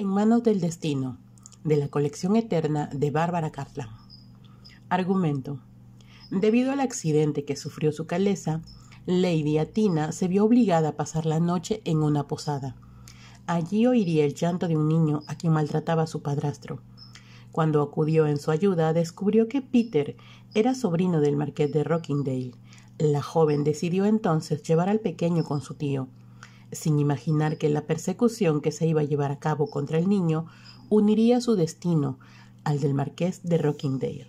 En manos del destino, de la colección eterna de Bárbara Cartland. Argumento. Debido al accidente que sufrió su caleza, Lady Atina se vio obligada a pasar la noche en una posada. Allí oiría el llanto de un niño a quien maltrataba su padrastro. Cuando acudió en su ayuda, descubrió que Peter era sobrino del marqués de Rockingdale. La joven decidió entonces llevar al pequeño con su tío sin imaginar que la persecución que se iba a llevar a cabo contra el niño uniría su destino al del marqués de Rockingdale.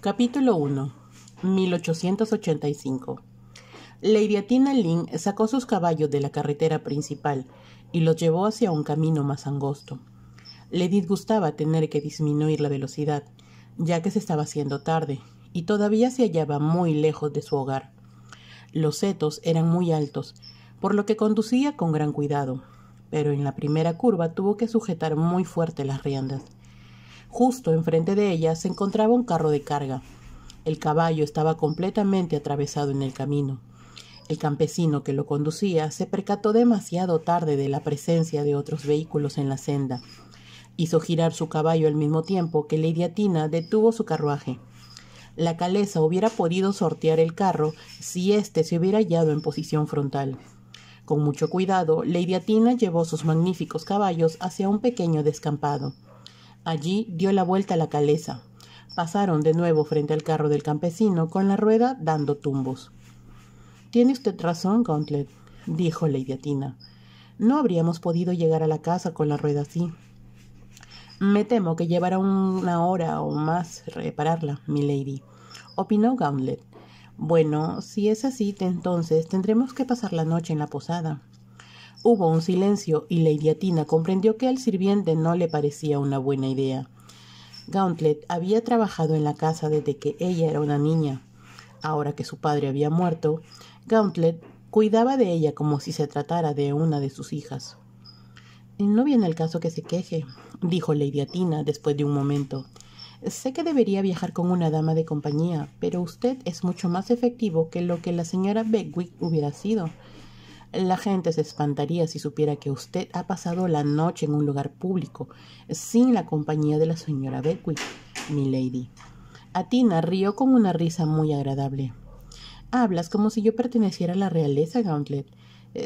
Capítulo 1. 1885. Lady Atina Lynn sacó sus caballos de la carretera principal y los llevó hacia un camino más angosto. Le disgustaba tener que disminuir la velocidad, ya que se estaba haciendo tarde y todavía se hallaba muy lejos de su hogar. Los setos eran muy altos por lo que conducía con gran cuidado, pero en la primera curva tuvo que sujetar muy fuerte las riendas. Justo enfrente de ella se encontraba un carro de carga. El caballo estaba completamente atravesado en el camino. El campesino que lo conducía se percató demasiado tarde de la presencia de otros vehículos en la senda. Hizo girar su caballo al mismo tiempo que Lady Atina detuvo su carruaje. La caleza hubiera podido sortear el carro si éste se hubiera hallado en posición frontal. Con mucho cuidado, Lady Atina llevó sus magníficos caballos hacia un pequeño descampado. Allí dio la vuelta a la caleza. Pasaron de nuevo frente al carro del campesino con la rueda dando tumbos. Tiene usted razón, Gauntlet, dijo Lady Atina. No habríamos podido llegar a la casa con la rueda así. Me temo que llevará una hora o más repararla, mi lady, opinó Gauntlet. Bueno, si es así, entonces tendremos que pasar la noche en la posada. Hubo un silencio y Lady Atina comprendió que al sirviente no le parecía una buena idea. Gauntlet había trabajado en la casa desde que ella era una niña. Ahora que su padre había muerto, Gauntlet cuidaba de ella como si se tratara de una de sus hijas. No viene el caso que se queje, dijo Lady Atina después de un momento. Sé que debería viajar con una dama de compañía, pero usted es mucho más efectivo que lo que la señora Beckwith hubiera sido. La gente se espantaría si supiera que usted ha pasado la noche en un lugar público, sin la compañía de la señora Beckwith, mi lady. Atina rió con una risa muy agradable. Hablas como si yo perteneciera a la realeza, Gauntlet.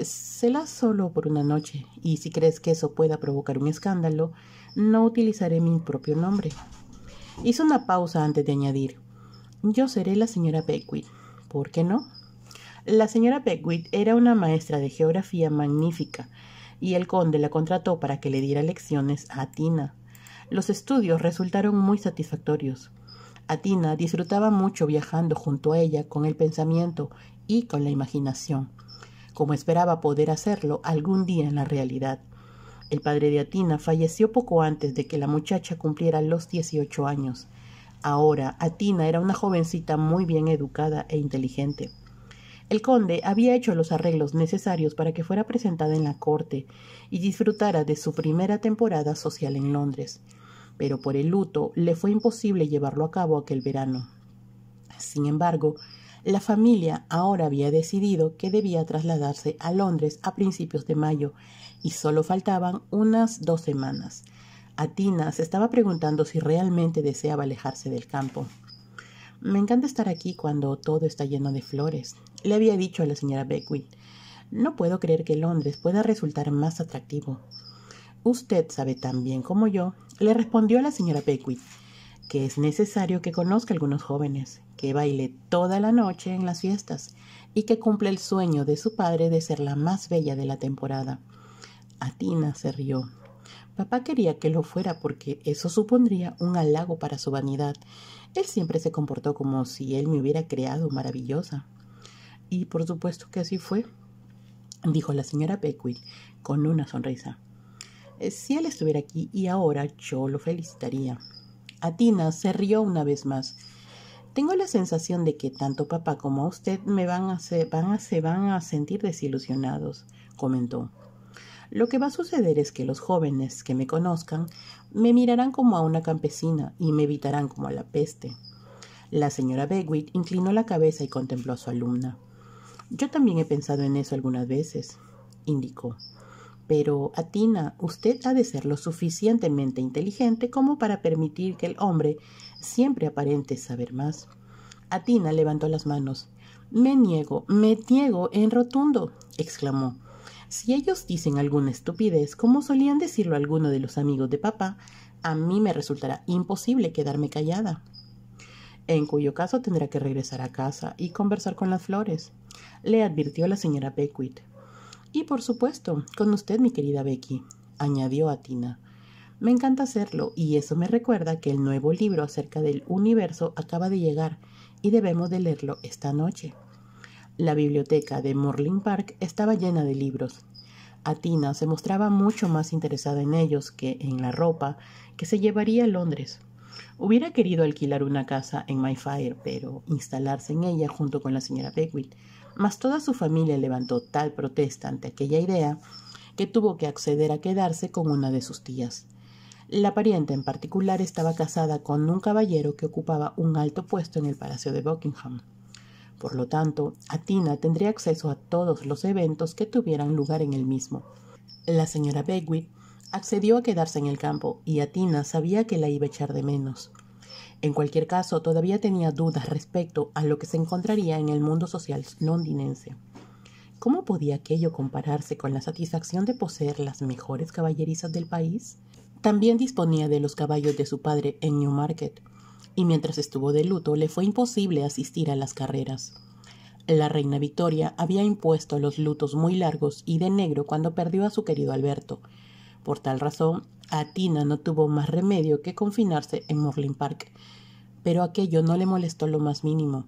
Séla solo por una noche, y si crees que eso pueda provocar un escándalo, no utilizaré mi propio nombre. Hizo una pausa antes de añadir. Yo seré la señora Beckwith. ¿Por qué no? La señora Beckwith era una maestra de geografía magnífica, y el conde la contrató para que le diera lecciones a Tina. Los estudios resultaron muy satisfactorios. Atina disfrutaba mucho viajando junto a ella con el pensamiento y con la imaginación, como esperaba poder hacerlo algún día en la realidad. El padre de Atina falleció poco antes de que la muchacha cumpliera los 18 años. Ahora, Atina era una jovencita muy bien educada e inteligente. El conde había hecho los arreglos necesarios para que fuera presentada en la corte y disfrutara de su primera temporada social en Londres, pero por el luto le fue imposible llevarlo a cabo aquel verano. Sin embargo, la familia ahora había decidido que debía trasladarse a Londres a principios de mayo y solo faltaban unas dos semanas. Atina se estaba preguntando si realmente deseaba alejarse del campo. Me encanta estar aquí cuando todo está lleno de flores, le había dicho a la señora Beckwith. No puedo creer que Londres pueda resultar más atractivo. Usted sabe tan bien como yo, le respondió la señora Beckwith, que es necesario que conozca a algunos jóvenes, que baile toda la noche en las fiestas y que cumple el sueño de su padre de ser la más bella de la temporada. Atina se rió. Papá quería que lo fuera porque eso supondría un halago para su vanidad. Él siempre se comportó como si él me hubiera creado maravillosa. Y por supuesto que así fue, dijo la señora Beckwith con una sonrisa. Eh, si él estuviera aquí y ahora yo lo felicitaría. Atina se rió una vez más. Tengo la sensación de que tanto papá como usted me van a, van se van a sentir desilusionados, comentó. Lo que va a suceder es que los jóvenes que me conozcan me mirarán como a una campesina y me evitarán como a la peste. La señora Begwit inclinó la cabeza y contempló a su alumna. Yo también he pensado en eso algunas veces, indicó. Pero, Atina, usted ha de ser lo suficientemente inteligente como para permitir que el hombre siempre aparente saber más. Atina levantó las manos. Me niego, me niego en rotundo, exclamó. Si ellos dicen alguna estupidez, como solían decirlo algunos de los amigos de papá, a mí me resultará imposible quedarme callada. En cuyo caso tendrá que regresar a casa y conversar con las flores, le advirtió la señora Beckwith. Y por supuesto, con usted, mi querida Becky, añadió a Tina. Me encanta hacerlo, y eso me recuerda que el nuevo libro acerca del universo acaba de llegar y debemos de leerlo esta noche. La biblioteca de Morling Park estaba llena de libros. Atina se mostraba mucho más interesada en ellos que en la ropa que se llevaría a Londres. Hubiera querido alquilar una casa en Mayfair, pero instalarse en ella junto con la señora Beckwith mas toda su familia levantó tal protesta ante aquella idea que tuvo que acceder a quedarse con una de sus tías. La pariente en particular estaba casada con un caballero que ocupaba un alto puesto en el Palacio de Buckingham. Por lo tanto, Atina tendría acceso a todos los eventos que tuvieran lugar en el mismo. La señora Beckwith accedió a quedarse en el campo y Atina sabía que la iba a echar de menos. En cualquier caso, todavía tenía dudas respecto a lo que se encontraría en el mundo social londinense. ¿Cómo podía aquello compararse con la satisfacción de poseer las mejores caballerizas del país? También disponía de los caballos de su padre en Newmarket, y mientras estuvo de luto le fue imposible asistir a las carreras. La reina Victoria había impuesto los lutos muy largos y de negro cuando perdió a su querido Alberto. Por tal razón, Atina no tuvo más remedio que confinarse en Morlin Park, pero aquello no le molestó lo más mínimo.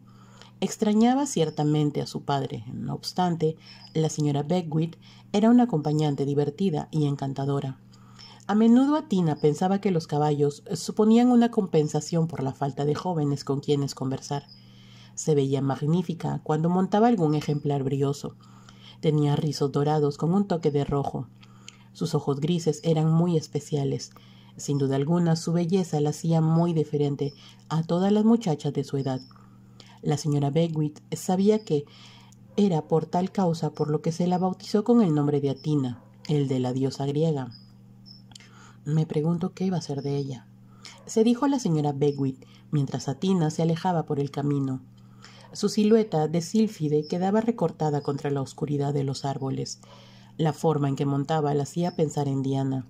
Extrañaba ciertamente a su padre. No obstante, la señora Beckwith era una acompañante divertida y encantadora. A menudo Atina pensaba que los caballos suponían una compensación por la falta de jóvenes con quienes conversar. Se veía magnífica cuando montaba algún ejemplar brioso. Tenía rizos dorados con un toque de rojo, sus ojos grises eran muy especiales. Sin duda alguna, su belleza la hacía muy diferente a todas las muchachas de su edad. La señora Beckwith sabía que era por tal causa por lo que se la bautizó con el nombre de Atina, el de la diosa griega. Me pregunto qué iba a ser de ella. Se dijo la señora Beckwith mientras Atina se alejaba por el camino. Su silueta de sílfide quedaba recortada contra la oscuridad de los árboles. La forma en que montaba la hacía pensar en Diana.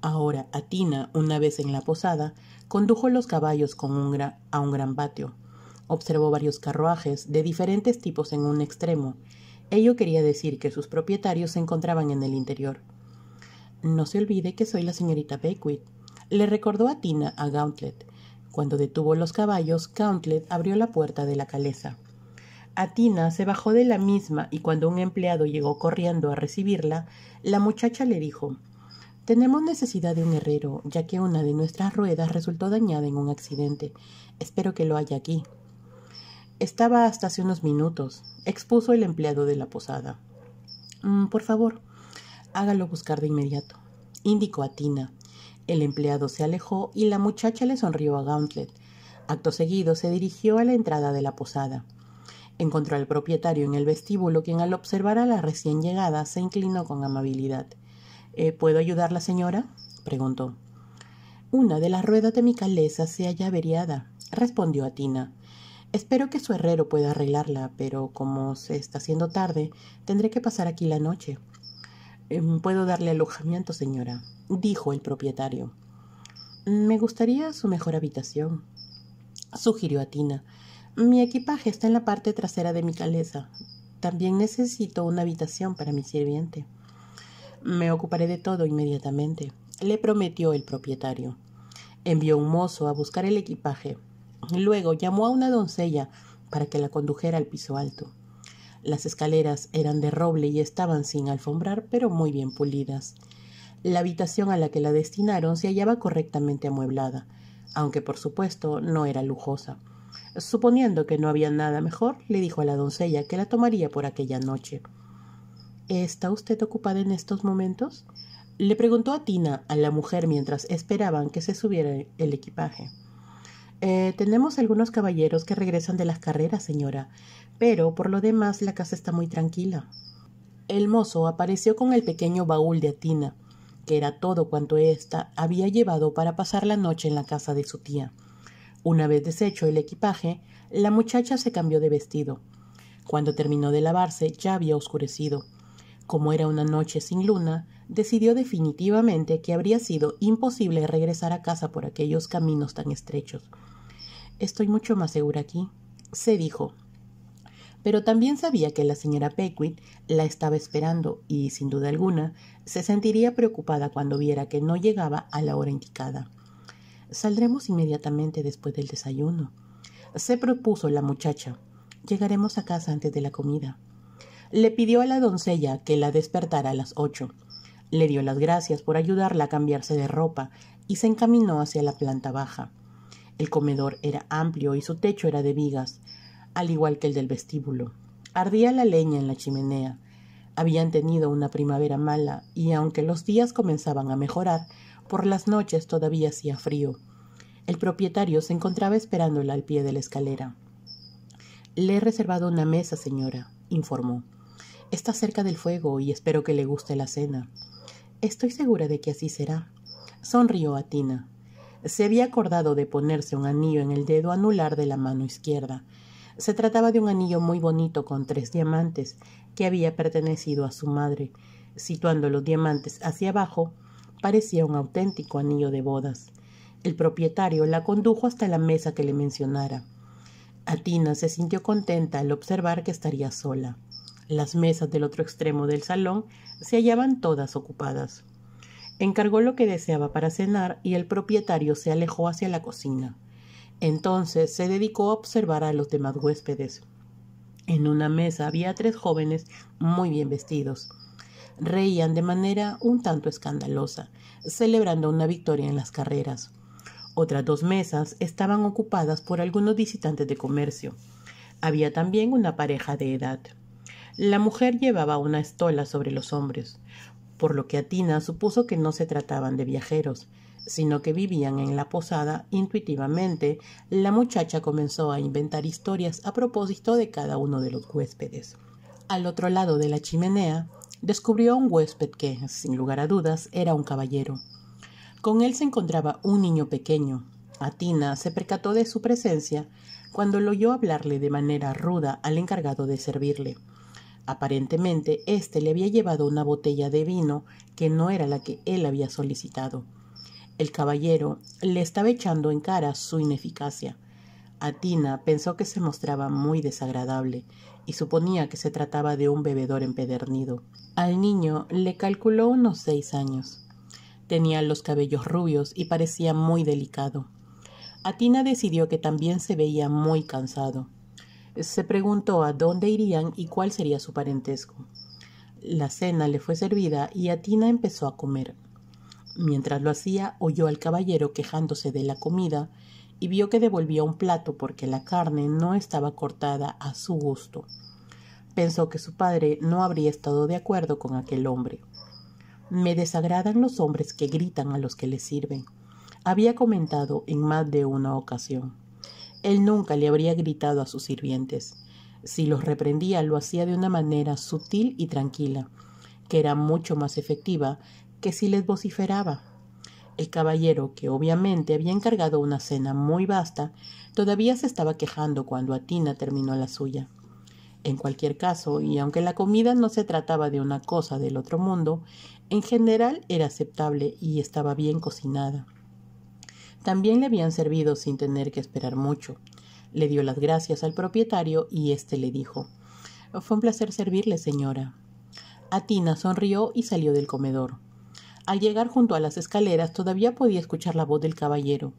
Ahora, Atina, una vez en la posada, condujo los caballos con un a un gran patio. Observó varios carruajes de diferentes tipos en un extremo. Ello quería decir que sus propietarios se encontraban en el interior. No se olvide que soy la señorita Beckwith. Le recordó a Tina a Gauntlet. Cuando detuvo los caballos, Gauntlet abrió la puerta de la caleza. Atina se bajó de la misma y cuando un empleado llegó corriendo a recibirla, la muchacha le dijo Tenemos necesidad de un herrero, ya que una de nuestras ruedas resultó dañada en un accidente. Espero que lo haya aquí. Estaba hasta hace unos minutos, expuso el empleado de la posada. Mm, por favor, hágalo buscar de inmediato, indicó a Tina. El empleado se alejó y la muchacha le sonrió a Gauntlet. Acto seguido se dirigió a la entrada de la posada. Encontró al propietario en el vestíbulo, quien al observar a la recién llegada se inclinó con amabilidad. Eh, ¿Puedo ayudarla, señora? preguntó. Una de las ruedas de mi calesa se halla averiada, respondió a Tina. Espero que su herrero pueda arreglarla, pero como se está haciendo tarde, tendré que pasar aquí la noche. Em, Puedo darle alojamiento, señora, dijo el propietario. Me gustaría su mejor habitación, sugirió a Tina, mi equipaje está en la parte trasera de mi caleza. También necesito una habitación para mi sirviente. Me ocuparé de todo inmediatamente, le prometió el propietario. Envió un mozo a buscar el equipaje. Luego llamó a una doncella para que la condujera al piso alto. Las escaleras eran de roble y estaban sin alfombrar, pero muy bien pulidas. La habitación a la que la destinaron se hallaba correctamente amueblada, aunque por supuesto no era lujosa. Suponiendo que no había nada mejor, le dijo a la doncella que la tomaría por aquella noche. ¿Está usted ocupada en estos momentos? Le preguntó a Tina, a la mujer, mientras esperaban que se subiera el equipaje. Eh, tenemos algunos caballeros que regresan de las carreras, señora, pero por lo demás la casa está muy tranquila. El mozo apareció con el pequeño baúl de Atina, que era todo cuanto ésta había llevado para pasar la noche en la casa de su tía. Una vez deshecho el equipaje, la muchacha se cambió de vestido. Cuando terminó de lavarse ya había oscurecido. Como era una noche sin luna, decidió definitivamente que habría sido imposible regresar a casa por aquellos caminos tan estrechos. Estoy mucho más segura aquí, se dijo, pero también sabía que la señora Peckwitt la estaba esperando y, sin duda alguna, se sentiría preocupada cuando viera que no llegaba a la hora indicada. Saldremos inmediatamente después del desayuno. Se propuso la muchacha. Llegaremos a casa antes de la comida. Le pidió a la doncella que la despertara a las ocho. Le dio las gracias por ayudarla a cambiarse de ropa y se encaminó hacia la planta baja. El comedor era amplio y su techo era de vigas, al igual que el del vestíbulo. Ardía la leña en la chimenea. Habían tenido una primavera mala y aunque los días comenzaban a mejorar, por las noches todavía hacía frío. El propietario se encontraba esperándola al pie de la escalera. Le he reservado una mesa, señora, informó. Está cerca del fuego y espero que le guste la cena. Estoy segura de que así será. Sonrió a Tina. Se había acordado de ponerse un anillo en el dedo anular de la mano izquierda, se trataba de un anillo muy bonito con tres diamantes que había pertenecido a su madre. Situando los diamantes hacia abajo, parecía un auténtico anillo de bodas. El propietario la condujo hasta la mesa que le mencionara. Atina se sintió contenta al observar que estaría sola. Las mesas del otro extremo del salón se hallaban todas ocupadas. Encargó lo que deseaba para cenar y el propietario se alejó hacia la cocina. Entonces se dedicó a observar a los demás huéspedes. En una mesa había tres jóvenes muy bien vestidos. Reían de manera un tanto escandalosa, celebrando una victoria en las carreras. Otras dos mesas estaban ocupadas por algunos visitantes de comercio. Había también una pareja de edad. La mujer llevaba una estola sobre los hombros, por lo que Atina supuso que no se trataban de viajeros, sino que vivían en la posada intuitivamente, la muchacha comenzó a inventar historias a propósito de cada uno de los huéspedes. Al otro lado de la chimenea, descubrió un huésped que, sin lugar a dudas, era un caballero. Con él se encontraba un niño pequeño. Atina se percató de su presencia cuando lo oyó hablarle de manera ruda al encargado de servirle. Aparentemente, éste le había llevado una botella de vino que no era la que él había solicitado. El caballero le estaba echando en cara su ineficacia. Atina pensó que se mostraba muy desagradable y suponía que se trataba de un bebedor empedernido. Al niño le calculó unos seis años. Tenía los cabellos rubios y parecía muy delicado. Atina decidió que también se veía muy cansado. Se preguntó a dónde irían y cuál sería su parentesco. La cena le fue servida y Atina empezó a comer. Mientras lo hacía, oyó al caballero quejándose de la comida y vio que devolvía un plato porque la carne no estaba cortada a su gusto. Pensó que su padre no habría estado de acuerdo con aquel hombre. Me desagradan los hombres que gritan a los que les sirven, había comentado en más de una ocasión. Él nunca le habría gritado a sus sirvientes. Si los reprendía lo hacía de una manera sutil y tranquila, que era mucho más efectiva que si les vociferaba. El caballero, que obviamente había encargado una cena muy vasta, todavía se estaba quejando cuando Atina terminó la suya. En cualquier caso, y aunque la comida no se trataba de una cosa del otro mundo, en general era aceptable y estaba bien cocinada. También le habían servido sin tener que esperar mucho. Le dio las gracias al propietario y éste le dijo Fue un placer servirle, señora. Atina sonrió y salió del comedor. Al llegar junto a las escaleras todavía podía escuchar la voz del caballero.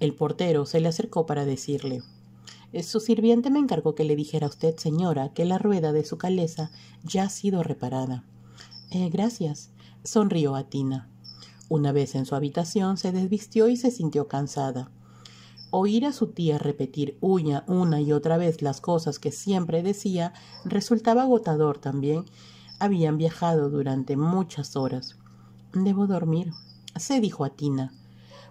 El portero se le acercó para decirle Su sirviente me encargó que le dijera a usted, señora, que la rueda de su caleza ya ha sido reparada. Eh, gracias, sonrió a Tina. Una vez en su habitación se desvistió y se sintió cansada. Oír a su tía repetir una, una y otra vez las cosas que siempre decía resultaba agotador también. Habían viajado durante muchas horas. Debo dormir, se dijo a Tina.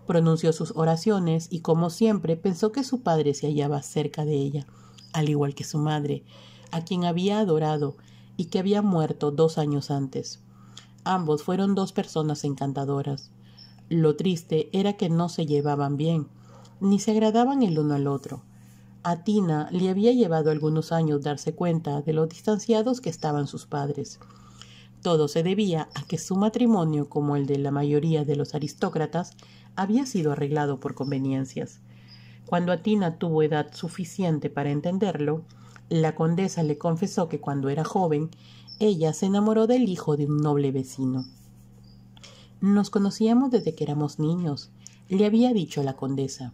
Pronunció sus oraciones y, como siempre, pensó que su padre se hallaba cerca de ella, al igual que su madre, a quien había adorado y que había muerto dos años antes. Ambos fueron dos personas encantadoras. Lo triste era que no se llevaban bien, ni se agradaban el uno al otro. A Tina le había llevado algunos años darse cuenta de lo distanciados que estaban sus padres. Todo se debía a que su matrimonio, como el de la mayoría de los aristócratas, había sido arreglado por conveniencias. Cuando Atina tuvo edad suficiente para entenderlo, la condesa le confesó que cuando era joven, ella se enamoró del hijo de un noble vecino. Nos conocíamos desde que éramos niños, le había dicho la condesa.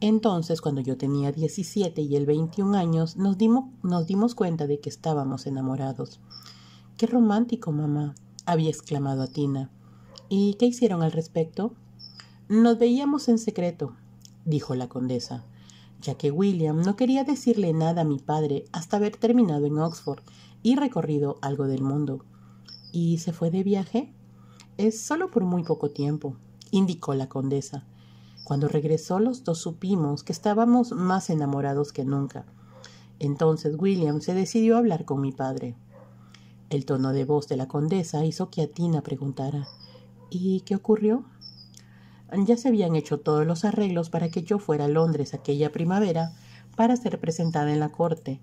Entonces, cuando yo tenía diecisiete y él veintiún años, nos dimos, nos dimos cuenta de que estábamos enamorados. Qué romántico, mamá, había exclamado Atina. ¿Y qué hicieron al respecto? Nos veíamos en secreto, dijo la condesa, ya que William no quería decirle nada a mi padre hasta haber terminado en Oxford y recorrido algo del mundo. ¿Y se fue de viaje? Es solo por muy poco tiempo, indicó la condesa. Cuando regresó los dos supimos que estábamos más enamorados que nunca. Entonces William se decidió a hablar con mi padre. El tono de voz de la condesa hizo que Atina preguntara ¿Y qué ocurrió? Ya se habían hecho todos los arreglos para que yo fuera a Londres aquella primavera para ser presentada en la corte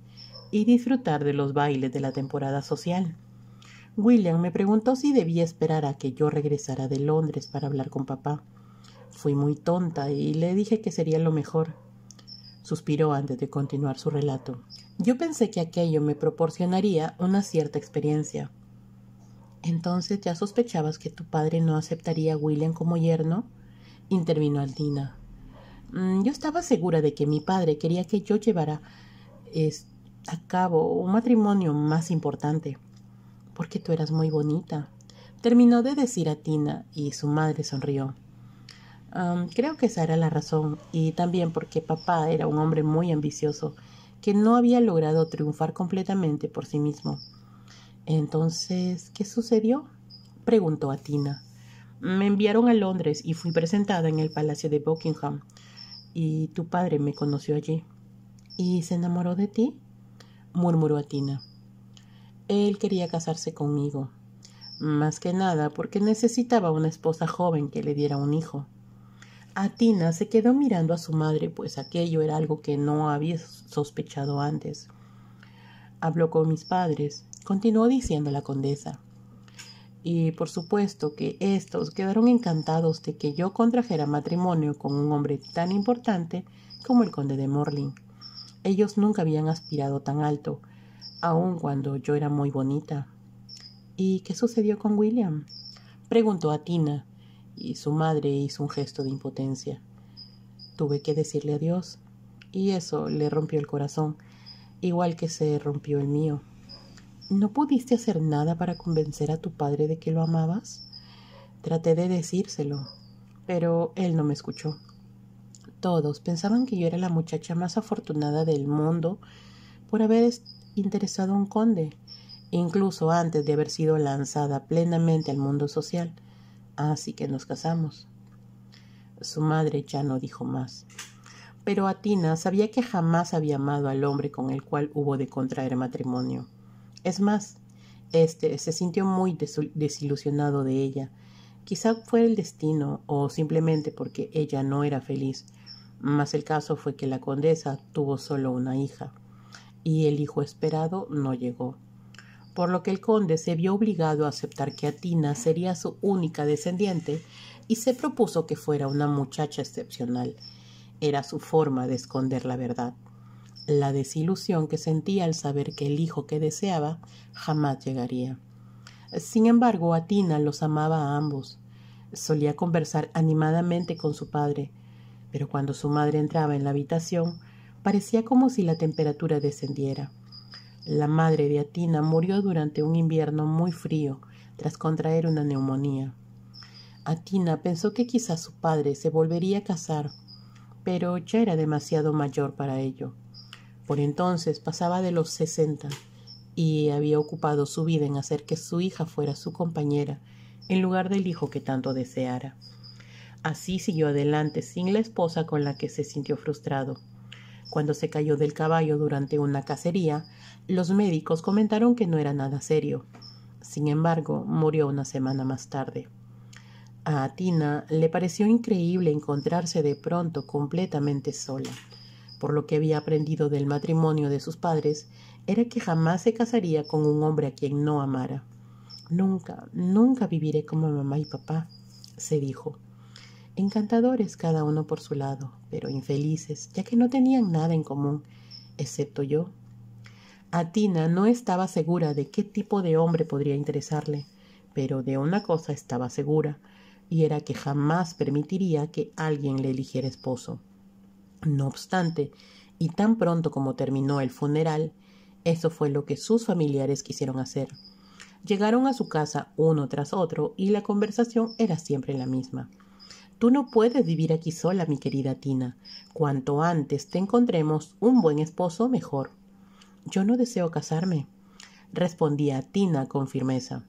y disfrutar de los bailes de la temporada social. William me preguntó si debía esperar a que yo regresara de Londres para hablar con papá. Fui muy tonta y le dije que sería lo mejor. Suspiró antes de continuar su relato. Yo pensé que aquello me proporcionaría una cierta experiencia. Entonces ya sospechabas que tu padre no aceptaría a William como yerno? intervino Aldina. Mm, yo estaba segura de que mi padre quería que yo llevara a cabo un matrimonio más importante, porque tú eras muy bonita. Terminó de decir a Tina y su madre sonrió. creo que esa era la razón, y también porque papá era un hombre muy ambicioso, que no había logrado triunfar completamente por sí mismo. Entonces, ¿qué sucedió? preguntó a Tina. Me enviaron a Londres y fui presentada en el Palacio de Buckingham. Y tu padre me conoció allí. ¿Y se enamoró de ti? Murmuró Atina. Él quería casarse conmigo. Más que nada porque necesitaba una esposa joven que le diera un hijo. Atina se quedó mirando a su madre, pues aquello era algo que no había sospechado antes. Habló con mis padres, continuó diciendo la condesa y por supuesto que estos quedaron encantados de que yo contrajera matrimonio con un hombre tan importante como el conde de Morlin. Ellos nunca habían aspirado tan alto, aun cuando yo era muy bonita. ¿Y qué sucedió con William? preguntó a Tina, y su madre hizo un gesto de impotencia. Tuve que decirle adiós, y eso le rompió el corazón, igual que se rompió el mío. ¿No pudiste hacer nada para convencer a tu padre de que lo amabas? Traté de decírselo, pero él no me escuchó. Todos pensaban que yo era la muchacha más afortunada del mundo por haber interesado a un conde, incluso antes de haber sido lanzada plenamente al mundo social. Así que nos casamos. Su madre ya no dijo más. Pero Atina sabía que jamás había amado al hombre con el cual hubo de contraer matrimonio. Es más, este se sintió muy desilusionado de ella. Quizá fue el destino o simplemente porque ella no era feliz. Mas el caso fue que la condesa tuvo solo una hija y el hijo esperado no llegó. Por lo que el conde se vio obligado a aceptar que Atina sería su única descendiente y se propuso que fuera una muchacha excepcional. Era su forma de esconder la verdad la desilusión que sentía al saber que el hijo que deseaba jamás llegaría. Sin embargo, Atina los amaba a ambos. Solía conversar animadamente con su padre, pero cuando su madre entraba en la habitación, parecía como si la temperatura descendiera. La madre de Atina murió durante un invierno muy frío tras contraer una neumonía. Atina pensó que quizás su padre se volvería a casar, pero ya era demasiado mayor para ello. Por entonces pasaba de los sesenta y había ocupado su vida en hacer que su hija fuera su compañera en lugar del hijo que tanto deseara. Así siguió adelante sin la esposa con la que se sintió frustrado. Cuando se cayó del caballo durante una cacería, los médicos comentaron que no era nada serio. Sin embargo, murió una semana más tarde. A Tina le pareció increíble encontrarse de pronto completamente sola. Por lo que había aprendido del matrimonio de sus padres, era que jamás se casaría con un hombre a quien no amara. Nunca, nunca viviré como mamá y papá, se dijo encantadores cada uno por su lado, pero infelices, ya que no tenían nada en común, excepto yo. A Tina no estaba segura de qué tipo de hombre podría interesarle, pero de una cosa estaba segura, y era que jamás permitiría que alguien le eligiera esposo. No obstante, y tan pronto como terminó el funeral, eso fue lo que sus familiares quisieron hacer. Llegaron a su casa uno tras otro y la conversación era siempre la misma. Tú no puedes vivir aquí sola, mi querida Tina. Cuanto antes te encontremos un buen esposo, mejor. Yo no deseo casarme, respondía Tina con firmeza.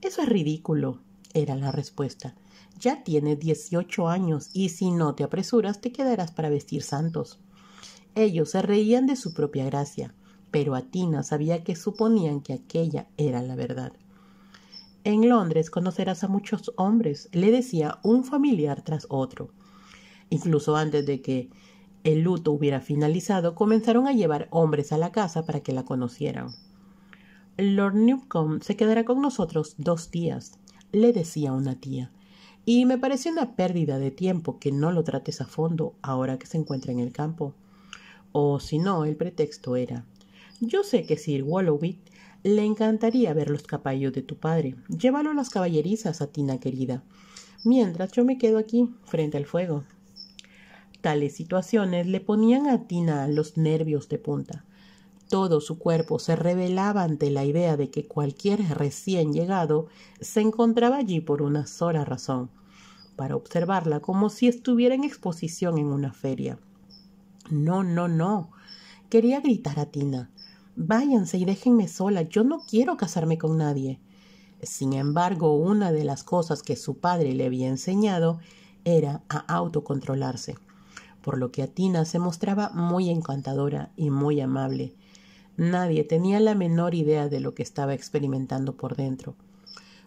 Eso es ridículo, era la respuesta. Ya tienes dieciocho años y si no te apresuras te quedarás para vestir santos. Ellos se reían de su propia gracia, pero a Tina sabía que suponían que aquella era la verdad. En Londres conocerás a muchos hombres, le decía un familiar tras otro. Incluso antes de que el luto hubiera finalizado, comenzaron a llevar hombres a la casa para que la conocieran. Lord Newcombe se quedará con nosotros dos días, le decía una tía, y me parece una pérdida de tiempo que no lo trates a fondo ahora que se encuentra en el campo. O si no, el pretexto era yo sé que Sir Wallowit le encantaría ver los caballos de tu padre. Llévalo a las caballerizas, Tina querida, mientras yo me quedo aquí, frente al fuego. Tales situaciones le ponían a Tina los nervios de punta. Todo su cuerpo se revelaba ante la idea de que cualquier recién llegado se encontraba allí por una sola razón, para observarla como si estuviera en exposición en una feria. No, no, no. Quería gritar a Tina, Váyanse y déjenme sola, yo no quiero casarme con nadie. Sin embargo, una de las cosas que su padre le había enseñado era a autocontrolarse, por lo que a Tina se mostraba muy encantadora y muy amable. Nadie tenía la menor idea de lo que estaba experimentando por dentro.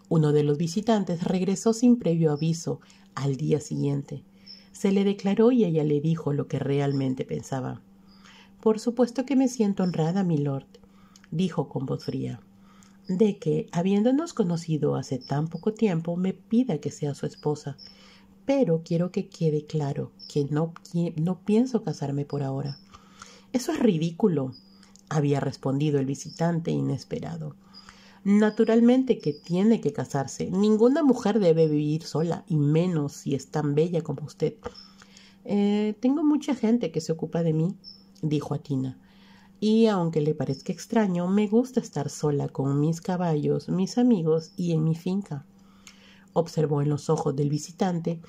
Uno de los visitantes regresó sin previo aviso al día siguiente. Se le declaró y ella le dijo lo que realmente pensaba. Por supuesto que me siento honrada, milord, dijo con voz fría, de que, habiéndonos conocido hace tan poco tiempo, me pida que sea su esposa. Pero quiero que quede claro que no, no pienso casarme por ahora. Eso es ridículo, había respondido el visitante inesperado. Naturalmente que tiene que casarse. Ninguna mujer debe vivir sola, y menos si es tan bella como usted. Eh, tengo mucha gente que se ocupa de mí, dijo a Tina. Y aunque le parezca extraño, me gusta estar sola con mis caballos, mis amigos y en mi finca. Observó en los ojos del visitante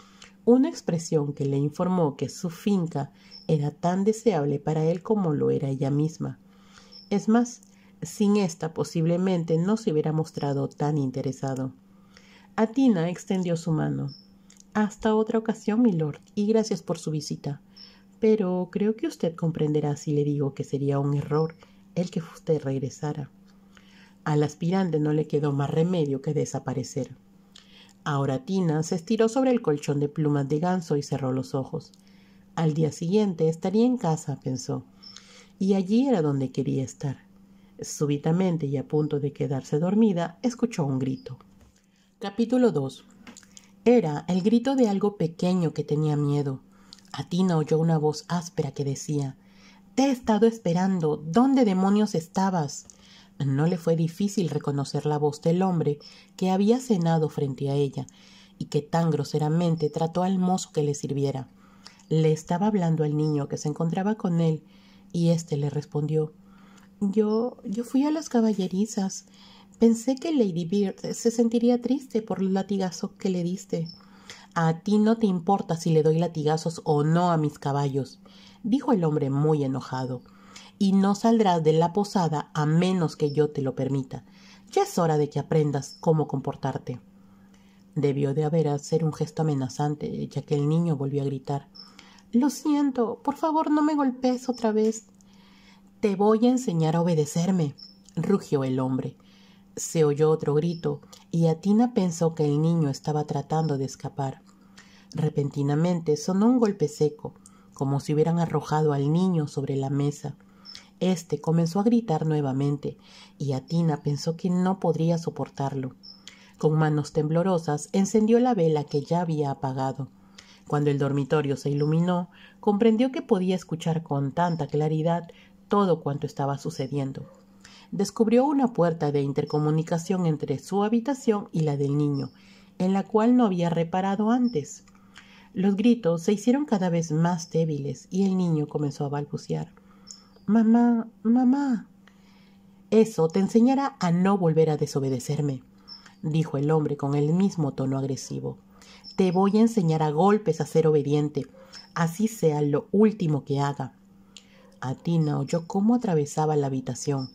una expresión que le informó que su finca era tan deseable para él como lo era ella misma. Es más, sin esta posiblemente no se hubiera mostrado tan interesado. Tina extendió su mano. Hasta otra ocasión, milord, y gracias por su visita pero creo que usted comprenderá si le digo que sería un error el que usted regresara. Al aspirante no le quedó más remedio que desaparecer. Ahora Tina se estiró sobre el colchón de plumas de ganso y cerró los ojos. Al día siguiente estaría en casa, pensó, y allí era donde quería estar. Súbitamente y a punto de quedarse dormida, escuchó un grito. Capítulo 2. Era el grito de algo pequeño que tenía miedo. Atina oyó una voz áspera que decía Te he estado esperando. ¿Dónde demonios estabas? No le fue difícil reconocer la voz del hombre que había cenado frente a ella y que tan groseramente trató al mozo que le sirviera. Le estaba hablando al niño que se encontraba con él, y éste le respondió Yo. yo fui a las caballerizas. Pensé que Lady Bird se sentiría triste por los latigazos que le diste. A ti no te importa si le doy latigazos o no a mis caballos, dijo el hombre muy enojado, y no saldrás de la posada a menos que yo te lo permita. Ya es hora de que aprendas cómo comportarte. Debió de haber hacer un gesto amenazante, ya que el niño volvió a gritar. Lo siento, por favor no me golpees otra vez. Te voy a enseñar a obedecerme, rugió el hombre. Se oyó otro grito, y Atina pensó que el niño estaba tratando de escapar. Repentinamente sonó un golpe seco, como si hubieran arrojado al niño sobre la mesa. Este comenzó a gritar nuevamente, y Atina pensó que no podría soportarlo. Con manos temblorosas encendió la vela que ya había apagado. Cuando el dormitorio se iluminó, comprendió que podía escuchar con tanta claridad todo cuanto estaba sucediendo descubrió una puerta de intercomunicación entre su habitación y la del niño, en la cual no había reparado antes. Los gritos se hicieron cada vez más débiles y el niño comenzó a balbucear. Mamá, mamá. Eso te enseñará a no volver a desobedecerme, dijo el hombre con el mismo tono agresivo. Te voy a enseñar a golpes a ser obediente, así sea lo último que haga. Atina oyó cómo atravesaba la habitación,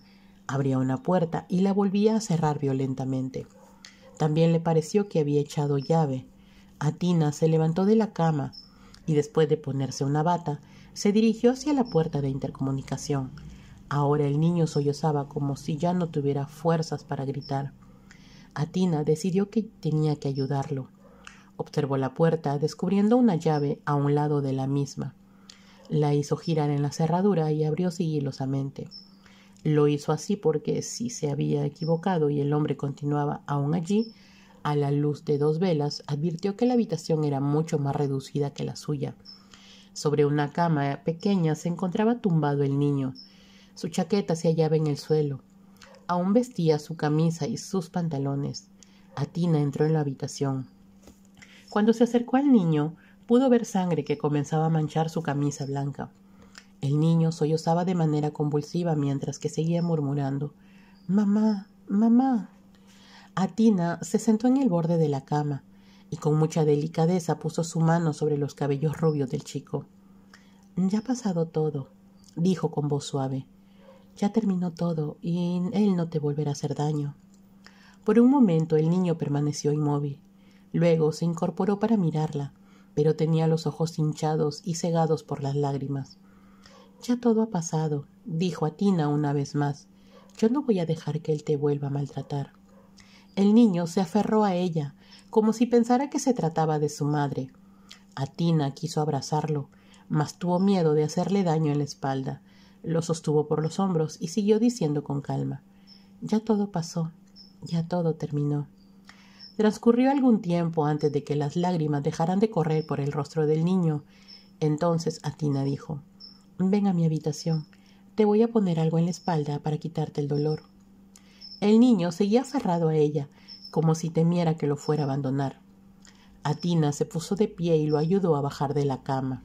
abría una puerta y la volvía a cerrar violentamente. También le pareció que había echado llave. Atina se levantó de la cama y después de ponerse una bata, se dirigió hacia la puerta de intercomunicación. Ahora el niño sollozaba como si ya no tuviera fuerzas para gritar. Atina decidió que tenía que ayudarlo. Observó la puerta, descubriendo una llave a un lado de la misma. La hizo girar en la cerradura y abrió sigilosamente. Lo hizo así porque si se había equivocado y el hombre continuaba aún allí, a la luz de dos velas, advirtió que la habitación era mucho más reducida que la suya. Sobre una cama pequeña se encontraba tumbado el niño. Su chaqueta se hallaba en el suelo. Aún vestía su camisa y sus pantalones. Atina entró en la habitación. Cuando se acercó al niño, pudo ver sangre que comenzaba a manchar su camisa blanca. El niño sollozaba de manera convulsiva mientras que seguía murmurando Mamá, mamá. Atina se sentó en el borde de la cama y con mucha delicadeza puso su mano sobre los cabellos rubios del chico. Ya ha pasado todo, dijo con voz suave. Ya terminó todo y él no te volverá a hacer daño. Por un momento el niño permaneció inmóvil. Luego se incorporó para mirarla, pero tenía los ojos hinchados y cegados por las lágrimas. Ya todo ha pasado, dijo a Tina una vez más. Yo no voy a dejar que él te vuelva a maltratar. El niño se aferró a ella, como si pensara que se trataba de su madre. Atina quiso abrazarlo, mas tuvo miedo de hacerle daño en la espalda. Lo sostuvo por los hombros y siguió diciendo con calma Ya todo pasó, ya todo terminó. Transcurrió algún tiempo antes de que las lágrimas dejaran de correr por el rostro del niño. Entonces Atina dijo Ven a mi habitación. Te voy a poner algo en la espalda para quitarte el dolor. El niño seguía aferrado a ella, como si temiera que lo fuera a abandonar. Atina se puso de pie y lo ayudó a bajar de la cama.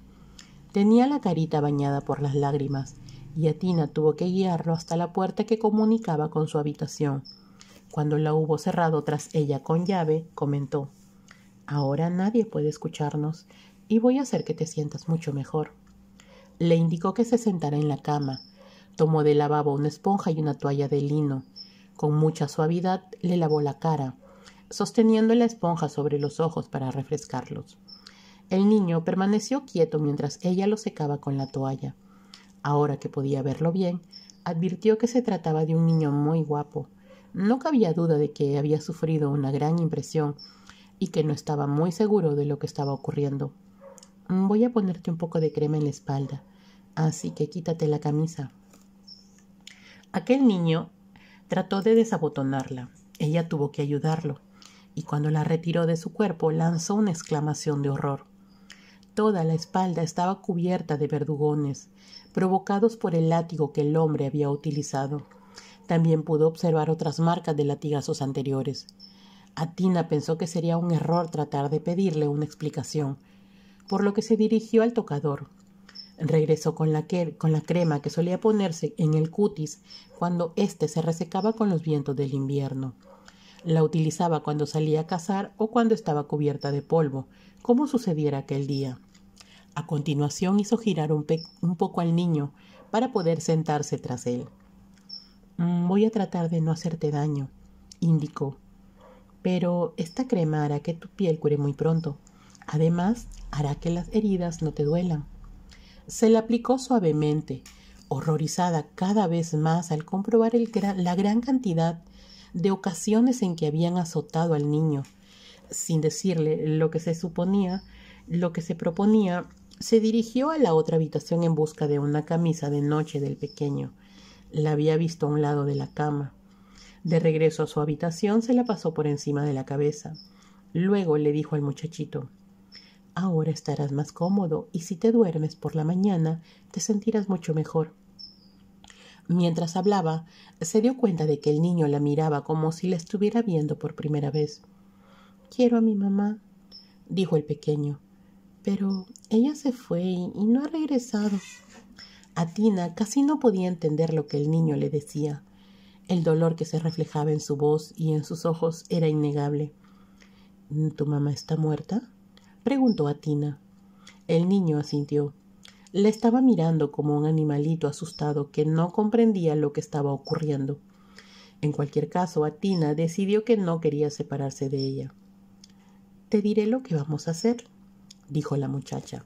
Tenía la carita bañada por las lágrimas, y Atina tuvo que guiarlo hasta la puerta que comunicaba con su habitación. Cuando la hubo cerrado tras ella con llave, comentó Ahora nadie puede escucharnos, y voy a hacer que te sientas mucho mejor. Le indicó que se sentara en la cama. Tomó del lavabo una esponja y una toalla de lino. Con mucha suavidad le lavó la cara, sosteniendo la esponja sobre los ojos para refrescarlos. El niño permaneció quieto mientras ella lo secaba con la toalla. Ahora que podía verlo bien, advirtió que se trataba de un niño muy guapo. No cabía duda de que había sufrido una gran impresión y que no estaba muy seguro de lo que estaba ocurriendo. Voy a ponerte un poco de crema en la espalda, Así que quítate la camisa. Aquel niño trató de desabotonarla. Ella tuvo que ayudarlo, y cuando la retiró de su cuerpo lanzó una exclamación de horror. Toda la espalda estaba cubierta de verdugones, provocados por el látigo que el hombre había utilizado. También pudo observar otras marcas de latigazos anteriores. Atina pensó que sería un error tratar de pedirle una explicación, por lo que se dirigió al tocador, Regresó con la, crema que solía ponerse en el cutis cuando éste se resecaba con los vientos del invierno. La utilizaba cuando salía a cazar o cuando estaba cubierta de polvo, como sucediera aquel día. A continuación hizo girar un, un poco al niño para poder sentarse tras él. Mm, voy a tratar de no hacerte daño, indicó. Pero esta crema hará que tu piel cure muy pronto. Además, hará que las heridas no te duelan. Se la aplicó suavemente, horrorizada cada vez más al comprobar la gran cantidad de ocasiones en que habían azotado al niño. Sin decirle lo que se suponía, lo que se proponía, se dirigió a la otra habitación en busca de una camisa de noche del pequeño. La había visto a un lado de la cama. De regreso a su habitación se la pasó por encima de la cabeza. Luego le dijo al muchachito Ahora estarás más cómodo y si te duermes por la mañana te sentirás mucho mejor. Mientras hablaba, se dio cuenta de que el niño la miraba como si la estuviera viendo por primera vez. Quiero a mi mamá, dijo el pequeño, pero ella se fue y, no ha regresado. A Tina casi no podía entender lo que el niño le decía. El dolor que se reflejaba en su voz y en sus ojos era innegable. ¿Tu mamá está muerta? Preguntó a Tina. El niño asintió. Le estaba mirando como un animalito asustado que no comprendía lo que estaba ocurriendo. En cualquier caso, Atina decidió que no quería separarse de ella. Te diré lo que vamos a hacer, dijo la muchacha.